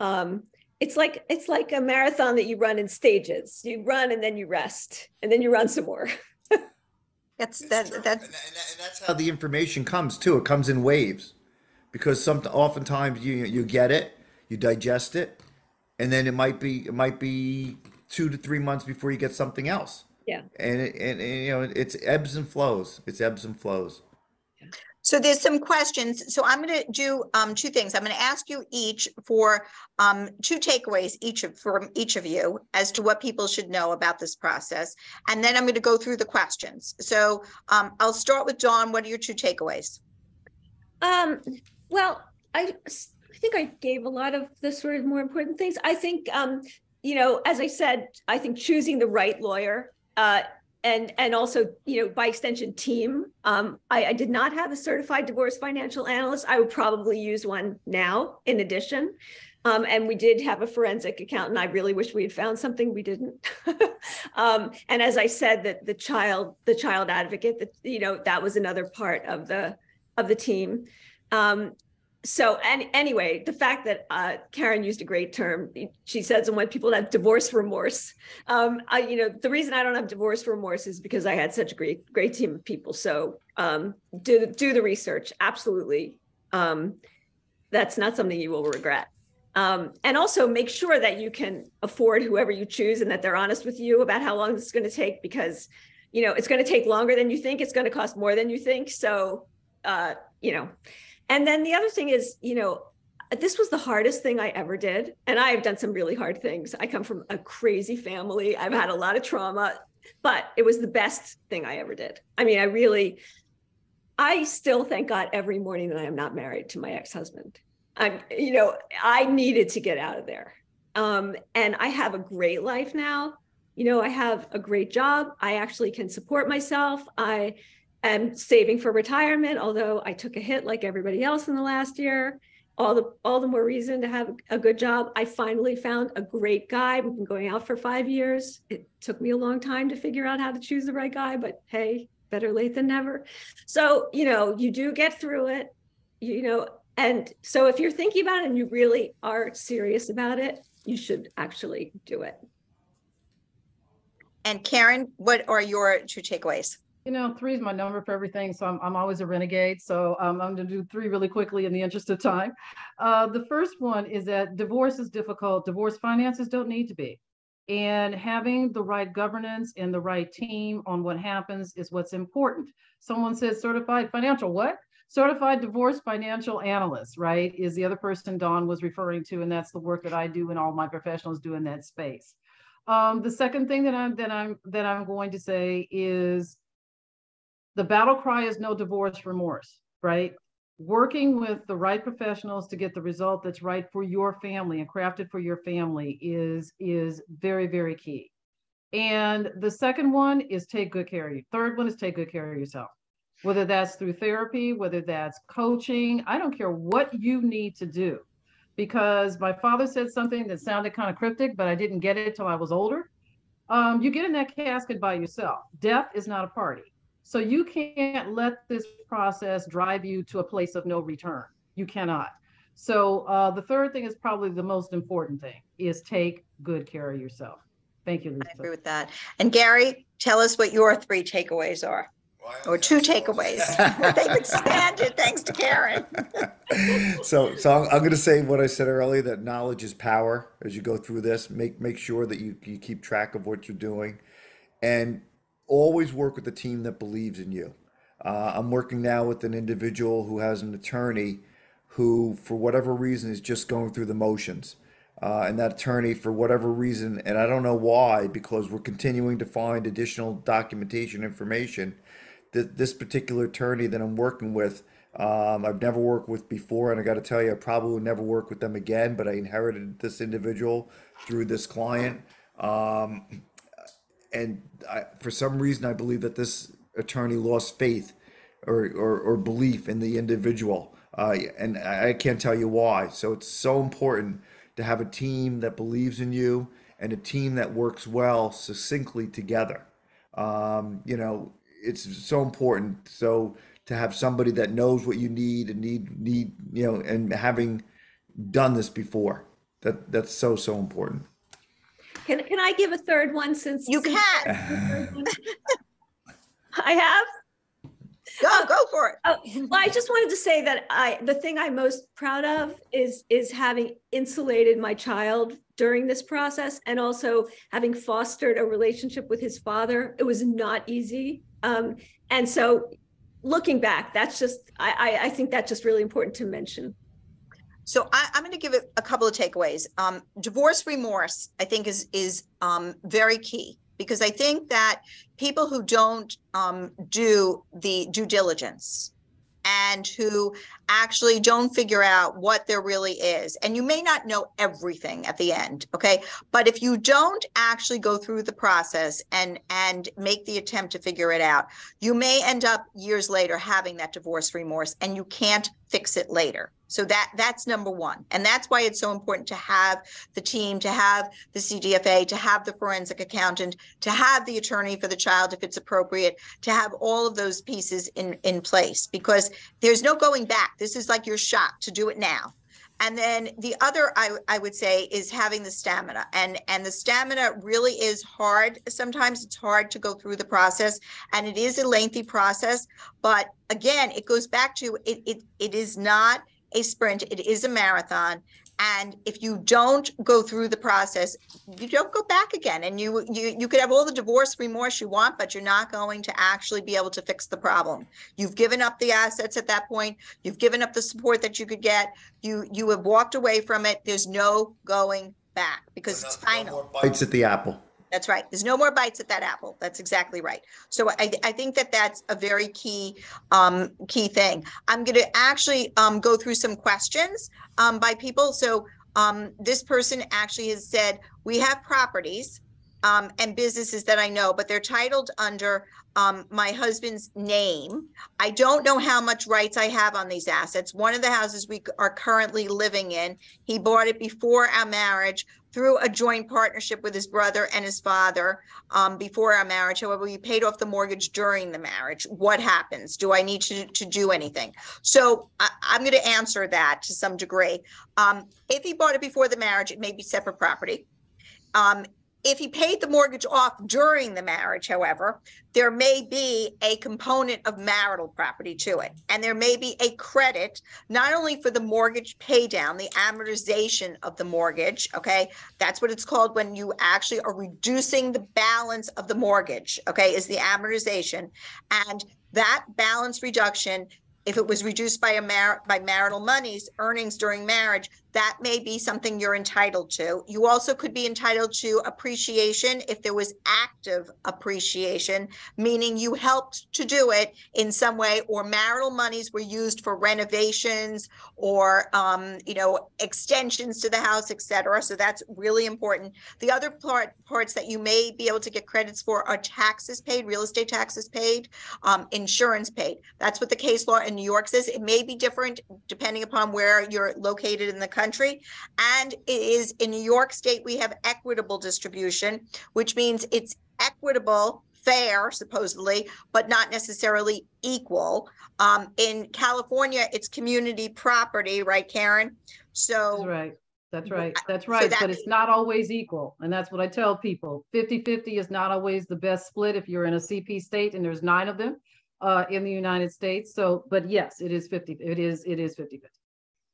um, it's like it's like a marathon that you run in stages. You run and then you rest, and then you run some more. That's that, true. that's, and, and that's how the information comes too. It comes in waves, because some oftentimes you you get it, you digest it, and then it might be it might be two to three months before you get something else. Yeah. And it, and, and you know it's ebbs and flows. It's ebbs and flows. so there's some questions. So I'm gonna do um two things. I'm gonna ask you each for um two takeaways, each of from each of you as to what people should know about this process. And then I'm gonna go through the questions. So um I'll start with Dawn. What are your two takeaways? Um, well, I, s- I think I gave a lot of the sort of more important things. I think, um, you know, as I said, I think choosing the right lawyer, uh, and and also, you know, by extension, team. Um, I, I did not have a certified divorce financial analyst. I would probably use one now, in addition. Um, and we did have a forensic accountant. I really wish we had found something we didn't. um, and as I said, that the child, the child advocate, that you know, that was another part of the of the team. Um, so and anyway, the fact that uh, Karen used a great term, she says, and when people have divorce remorse, um, I, you know, the reason I don't have divorce remorse is because I had such a great, great team of people. So um, do do the research, absolutely. Um, that's not something you will regret. Um, and also make sure that you can afford whoever you choose and that they're honest with you about how long this is going to take because, you know, it's going to take longer than you think. It's going to cost more than you think. So, uh, you know, and then the other thing is, you know, this was the hardest thing I ever did. And I have done some really hard things. I come from a crazy family. I've had a lot of trauma, but it was the best thing I ever did. I mean, I really, I still thank God every morning that I am not married to my ex-husband. I'm, you know, I needed to get out of there. Um, and I have a great life now. You know, I have a great job. I actually can support myself. I am saving for retirement, although I took a hit like everybody else in the last year. All the all the more reason to have a good job. I finally found a great guy. We've been going out for five years. It took me a long time to figure out how to choose the right guy, but hey, better late than never. So, you know, you do get through it, you know, and so if you're thinking about it and you really are serious about it, you should actually do it. And Karen, what are your two takeaways? You know, three is my number for everything, so I'm, I'm always a renegade. So um, I'm going to do three really quickly in the interest of time. Uh, the first one is that divorce is difficult. Divorce finances don't need to be. And having the right governance and the right team on what happens is what's important. Someone says certified financial, what? Certified divorce financial analyst, right? Is the other person Dawn was referring to, and that's the work that I do and all my professionals do in that space. Um, the second thing that I'm that I'm that I'm going to say is the battle cry is no divorce remorse, right? Working with the right professionals to get the result that's right for your family and crafted for your family is is very very key. And the second one is take good care of you. Third one is take good care of yourself. Whether that's through therapy, whether that's coaching, I don't care what you need to do. Because my father said something that sounded kind of cryptic, but I didn't get it till I was older. Um, you get in that casket by yourself. Death is not a party. So you can't let this process drive you to a place of no return. You cannot. So uh, the third thing is probably the most important thing is take good care of yourself. Thank you, Lisa. I agree with that. And Gary, tell us what your three takeaways are, or two takeaways. They've expanded thanks to Karen. so so I'm, I'm going to say what I said earlier that knowledge is power as you go through this make make sure that you, you keep track of what you're doing and always work with a team that believes in you uh, I'm working now with an individual who has an attorney who for whatever reason is just going through the motions uh, and that attorney for whatever reason and I don't know why because we're continuing to find additional documentation information that this particular attorney that I'm working with um, I've never worked with before, and I got to tell you, I probably will never work with them again. But I inherited this individual through this client, um, and I, for some reason, I believe that this attorney lost faith or or, or belief in the individual, uh, and I can't tell you why. So it's so important to have a team that believes in you and a team that works well succinctly together. Um, you know, it's so important. So to have somebody that knows what you need and need need you know and having done this before that that's so so important Can, can I give a third one since? You since- can, I have? go, go for it. Oh, well, I just wanted to say that I, the thing I'm most proud of is, is having insulated my child during this process and also having fostered a relationship with his father. It was not easy. Um, and so looking back, that's just, I, I, I think that's just really important to mention. So I, I'm going to give it a couple of takeaways. Um, divorce remorse, I think, is is um, very key because I think that people who don't um, do the due diligence and who actually don't figure out what there really is, and you may not know everything at the end, okay? But if you don't actually go through the process and and make the attempt to figure it out, you may end up years later having that divorce remorse, and you can't fix it later. So that that's number one. And that's why it's so important to have the team, to have the CDFA, to have the forensic accountant, to have the attorney for the child if it's appropriate, to have all of those pieces in, in place because there's no going back. This is like your shot to do it now. And then the other I, I would say is having the stamina. And and the stamina really is hard. Sometimes it's hard to go through the process and it is a lengthy process. But again, it goes back to it it, it is not a sprint, it is a marathon. And if you don't go through the process, you don't go back again. And you you you could have all the divorce remorse you want, but you're not going to actually be able to fix the problem. You've given up the assets at that point. You've given up the support that you could get. You you have walked away from it. There's no going back because it's final. bites at the apple That's right. There's no more bites at that apple. That's exactly right. So I, I think that that's a very key, um, key thing. I'm going to actually, um, go through some questions, um, by people. So, um, this person actually has said, we have properties, um, and businesses that I know, but they're titled under, um, my husband's name. I don't know how much rights I have on these assets. One of the houses we are currently living in, he bought it before our marriage through a joint partnership with his brother and his father um, before our marriage. However, we paid off the mortgage during the marriage. What happens? Do I need to, to do anything? So I, I'm going to answer that to some degree. Um, if he bought it before the marriage, it may be separate property. Um, if he paid the mortgage off during the marriage, however, there may be a component of marital property to it. And there may be a credit, not only for the mortgage pay down, the amortization of the mortgage, okay? That's what it's called when you actually are reducing the balance of the mortgage, okay, is the amortization. And that balance reduction if it was reduced by a mar- by marital monies earnings during marriage that may be something you're entitled to you also could be entitled to appreciation if there was active appreciation meaning you helped to do it in some way or marital monies were used for renovations or um, you know extensions to the house etc so that's really important the other part parts that you may be able to get credits for are taxes paid real estate taxes paid um, insurance paid that's what the case law in New York says. It may be different depending upon where you're located in the country. And it is in New York State, we have equitable distribution, which means it's equitable, fair, supposedly, but not necessarily equal. Um, in California, it's community property, right, Karen? That's So, right. That's right. That's right. that- But it's not always equal. And that's what I tell people. 50-50 is not always the best split if you're in a CP state and there's nine of them uh, in the United States. So, but yes, it is 50. It is, it is 50-50.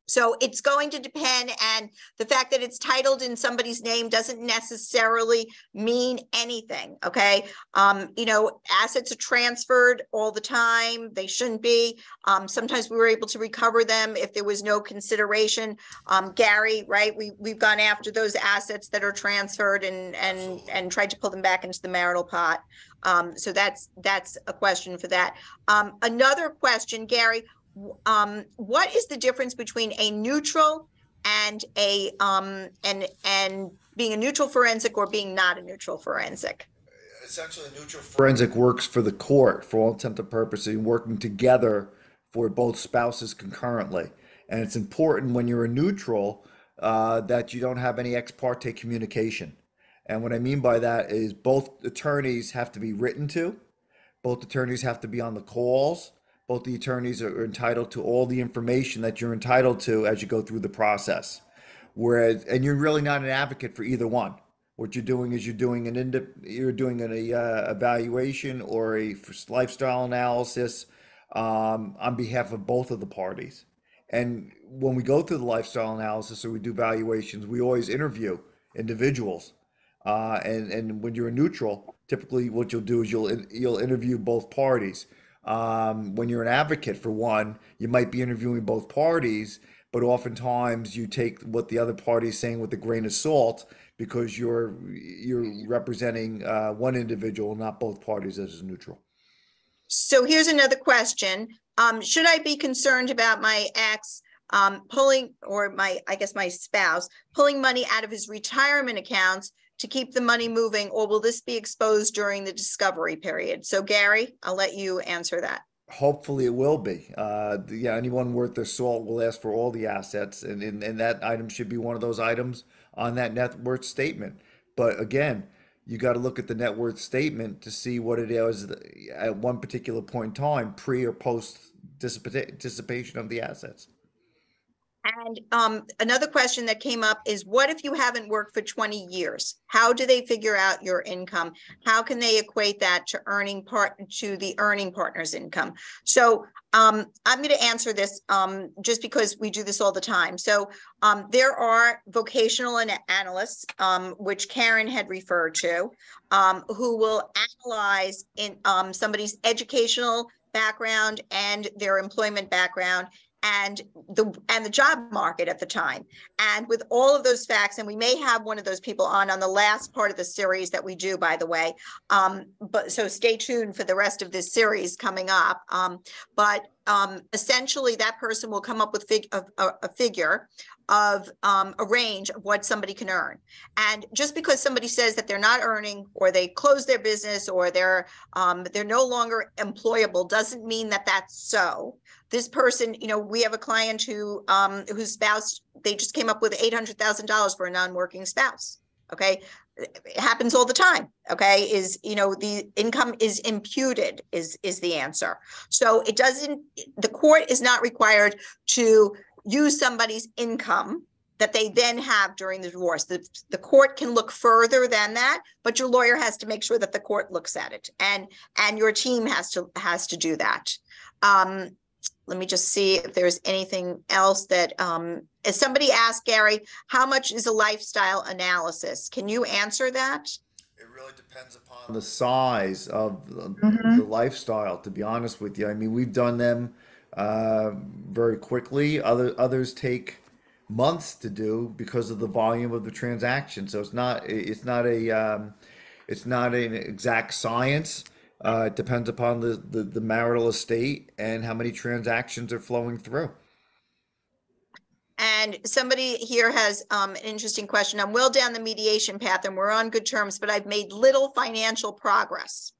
So it's going to depend, and the fact that it's titled in somebody's name doesn't necessarily mean anything, okay? Um, you know, assets are transferred all the time, they shouldn't be. Um, sometimes we were able to recover them if there was no consideration. Um, Gary, right, we, we've gone after those assets that are transferred and, and, and tried to pull them back into the marital pot. Um, so that's, that's a question for that. Um, another question, Gary, um, what is the difference between a neutral and a, um, and, and being a neutral forensic or being not a neutral forensic? essentially a neutral forensic works for the court for all intents and purposes and working together for both spouses concurrently and it's important when you're a neutral uh, that you don't have any ex parte communication and what i mean by that is both attorneys have to be written to both attorneys have to be on the calls both the attorneys are entitled to all the information that you're entitled to as you go through the process. Whereas and you're really not an advocate for either one. What you're doing is you're doing an indi- you're doing an uh, evaluation or a lifestyle analysis um, on behalf of both of the parties. And when we go through the lifestyle analysis or we do valuations we always interview individuals uh, and and when you're a neutral typically what you'll do is you'll you'll interview both parties um, when you're an advocate for one you might be interviewing both parties but oftentimes you take what the other party is saying with a grain of salt because you're you're representing uh, one individual, not both parties as neutral. So here's another question. Um, should I be concerned about my ex um, pulling, or my, I guess my spouse, pulling money out of his retirement accounts to keep the money moving, or will this be exposed during the discovery period? So Gary, I'll let you answer that. Hopefully, it will be. Uh, yeah, anyone worth their salt will ask for all the assets, and, and and that item should be one of those items on that net worth statement. But again, you got to look at the net worth statement to see what it is at one particular point in time, pre or post dissipa- dissipation of the assets. And um, another question that came up is what if you haven't worked for 20 years? How do they figure out your income? How can they equate that to earning part to the earning partner's income? So um, I'm going to answer this um, just because we do this all the time. So um, there are vocational analysts, um, which Karen had referred to, um, who will analyze in somebody's educational background and their employment background and the and the job market at the time. And with all of those facts and we may have one of those people on on the last part of the series that we do by the way um but so stay tuned for the rest of this series coming up. Um but um essentially that person will come up with fig- a, a, a figure of um, a range of what somebody can earn and just because somebody says that they're not earning or they close their business or they're um, they're no longer employable doesn't mean that that's so this person, you know, we have a client who, um, whose spouse, they just came up with eight hundred thousand dollars for a non-working spouse. Okay, it happens all the time. Okay, is you know the income is imputed is is the answer. So it doesn't. The court is not required to use somebody's income that they then have during the divorce. The, the court can look further than that, but your lawyer has to make sure that the court looks at it and and your team has to has to do that. Um, let me just see if there's anything else that, um, as somebody asked Gary, how much is a lifestyle analysis? Can you answer that? It really depends upon the size of the, Mhm. the lifestyle. To be honest with you, I mean, we've done them uh, very quickly. Other others take months to do because of the volume of the transaction. So it's not it's not a um, it's not an exact science. Uh, it depends upon the, the the marital estate and how many transactions are flowing through. And somebody here has um, an interesting question. I'm well down the mediation path and we're on good terms, but I've made little financial progress.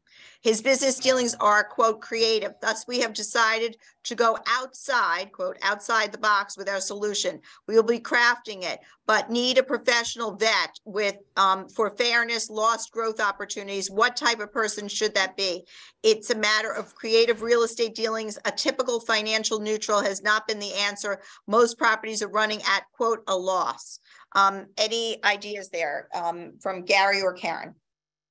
His business dealings are, quote, creative. Thus, we have decided to go outside, quote, outside the box with our solution. We will be crafting it, but need a professional vet with, um, for fairness, lost growth opportunities. What type of person should that be? It's a matter of creative real estate dealings. A typical financial neutral has not been the answer. Most properties are running at, quote, a loss. Um, any ideas there, um, from Gary or Karen?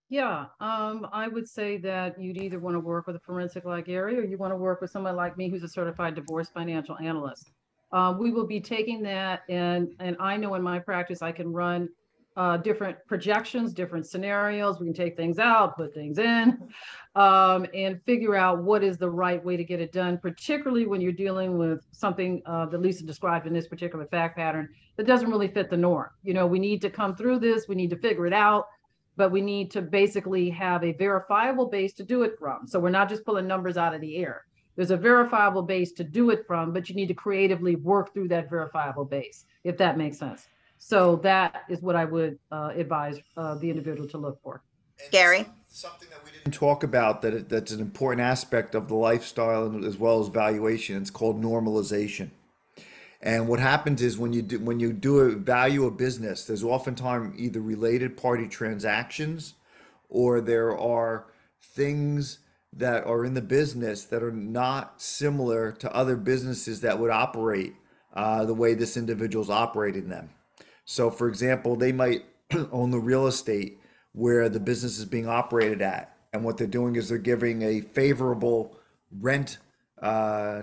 Yeah, um, I would say that you'd either want to work with a forensic like Gary or you want to work with someone like me who's a certified divorce financial analyst. Uh, we will be taking that and, and I know in my practice, I can run uh, different projections, different scenarios. We can take things out, put things in, um, and figure out what is the right way to get it done, particularly when you're dealing with something uh, that Lisa described in this particular fact pattern that doesn't really fit the norm. You know, we need to come through this, we need to figure it out, but we need to basically have a verifiable base to do it from. So we're not just pulling numbers out of the air. There's a verifiable base to do it from, but you need to creatively work through that verifiable base, if that makes sense. So that is what I would uh, advise uh, the individual to look for. And Gary? Something that we didn't talk about that that's an important aspect of the lifestyle and as well as valuation. It's called normalization. And what happens is when you do when you do a value a business, there's oftentimes either related party transactions or there are things that are in the business that are not similar to other businesses that would operate uh, the way this individual's operating them. So, for example, they might own the real estate where the business is being operated at, and what they're doing is they're giving a favorable rent uh,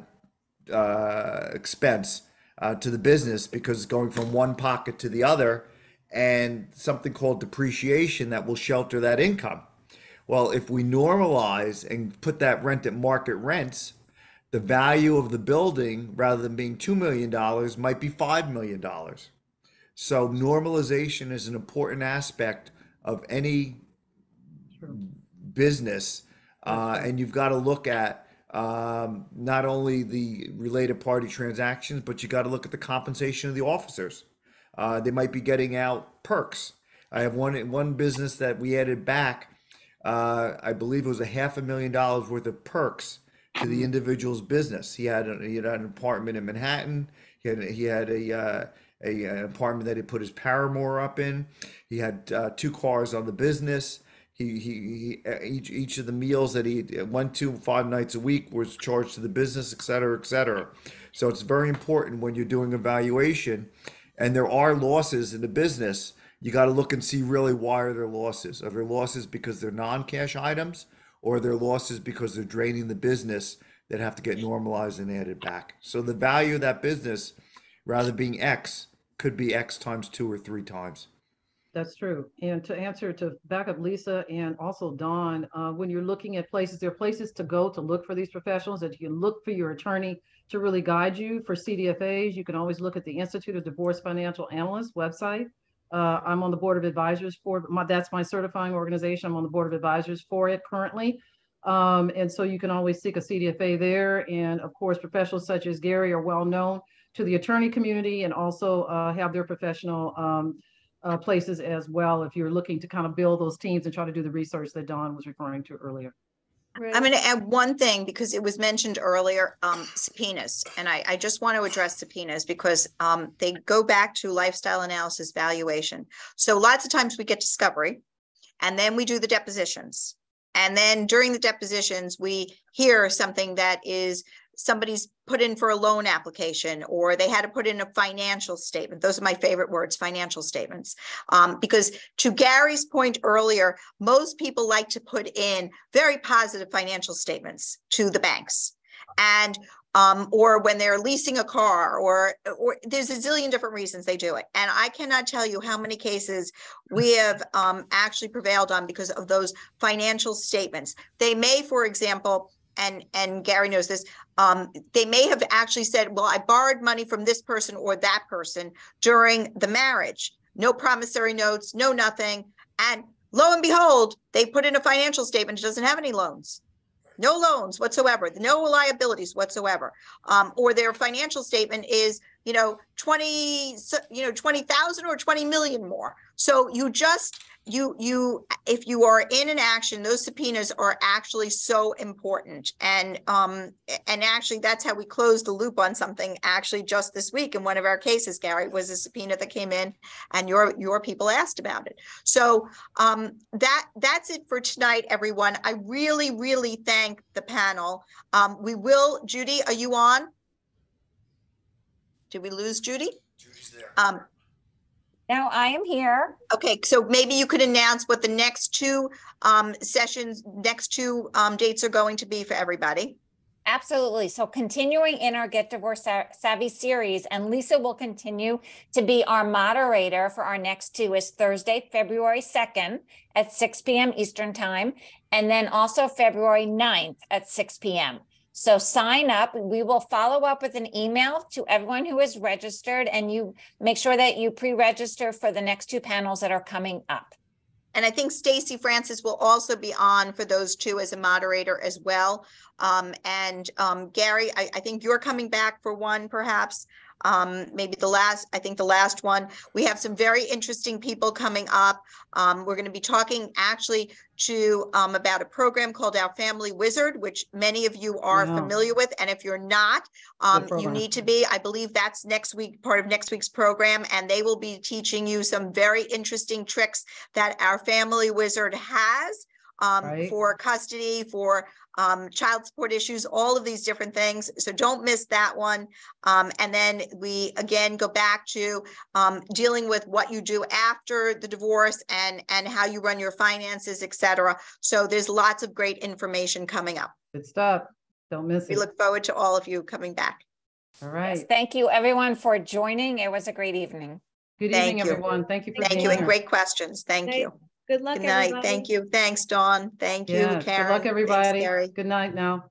uh, expense uh, to the business because it's going from one pocket to the other, and something called depreciation that will shelter that income. Well, if we normalize and put that rent at market rents, the value of the building, rather than being $2 million, might be $5 million. So normalization is an important aspect of any business, uh, and you've got to look at um, not only the related party transactions, but you got to look at the compensation of the officers. Uh, they might be getting out perks. I have one one business that we added back. Uh, I believe it was a half a million dollars worth of perks to the individual's business. He had a, he had an apartment in Manhattan. He had he had a uh, a an apartment that he put his paramour up in. He had uh, two cars on the business. He, he, he uh, each each of the meals that he went to five nights a week was charged to the business, et cetera, et cetera. So it's very important when you're doing evaluation, and there are losses in the business. You got to look and see really why are there losses? Are there losses because they're non-cash items, or are there losses because they're draining the business that have to get normalized and added back? So the value of that business, rather being X, could be X times two or three times. That's true. And to answer to back up Lisa and also Dawn, uh, when you're looking at places, there are places to go to look for these professionals that you can look for your attorney to really guide you. For CDFAs, you can always look at the Institute of Divorce Financial Analysts website. Uh, I'm on the board of advisors for my, that's my certifying organization. I'm on the board of advisors for it currently. Um, and so you can always seek a CDFA there. And of course, professionals such as Gary are well known to the attorney community and also uh, have their professional um, uh, places as well if you're looking to kind of build those teams and try to do the research that Dawn was referring to earlier. Right. I'm going to add one thing because it was mentioned earlier, um, subpoenas. And I, I just want to address subpoenas because, um, they go back to lifestyle analysis valuation. So lots of times we get discovery and then we do the depositions. And then during the depositions, we hear something that is somebody's put in for a loan application or they had to put in a financial statement. Those are my favorite words, financial statements. Um, because to Gary's point earlier, most people like to put in very positive financial statements to the banks. And um, or when they're leasing a car or or there's a zillion different reasons they do it. And I cannot tell you how many cases we have um, actually prevailed on because of those financial statements. They may, for example, and and Gary knows this. Um, they may have actually said, "Well, I borrowed money from this person or that person during the marriage. No promissory notes, no nothing." And lo and behold, they put in a financial statement. It doesn't have any loans, no loans whatsoever, no liabilities whatsoever. Um, or their financial statement is, you know, twenty, you know, twenty thousand or twenty million more. So you just you you if you are in an action those subpoenas are actually so important. And um and actually that's how we closed the loop on something actually just this week in one of our cases gary was a subpoena that came in and your your people asked about it. So um that that's it for tonight everyone. I really really thank the panel. Um we will judy are you on did we lose judy Judy's there. um Now I am here. Okay, so maybe you could announce what the next two um sessions, next two um dates are going to be for everybody. Absolutely. So continuing in our Get Divorce Sa- Savvy series, and Lisa will continue to be our moderator for our next two is Thursday, February 2nd at 6 p.m. Eastern Time, and then also February 9th at 6 p.m. So sign up. We will follow up with an email to everyone who is registered, and you make sure that you pre-register for the next two panels that are coming up. And I think Stacy Francis will also be on for those two as a moderator as well. Um, and, um, Gary, I, I think you're coming back for one perhaps. Um, maybe the last, I think the last one. We have some very interesting people coming up. Um, we're going to be talking actually to, um, about a program called Our Family Wizard, which many of you are familiar with. And if you're not, um, you program. need to be, I believe that's next week, part of next week's program. And they will be teaching you some very interesting tricks that our family wizard has um, Right. for custody, for um, child support issues, all of these different things. So don't miss that one. Um, and then we again go back to um, dealing with what you do after the divorce and and how you run your finances, et cetera. So there's lots of great information coming up. Good stuff. Don't miss We it. We look forward to all of you coming back. All right. Yes. Thank you, everyone, for joining. It was a great evening. Good Thank evening, you. everyone. Thank you for Thank being you and great questions. Thank Thank- you. Good luck, Good night. everybody. Thank you. Thanks, Dawn. Thank you, Yes, Karen. good luck, Thanks, everybody. Gary. Good night now.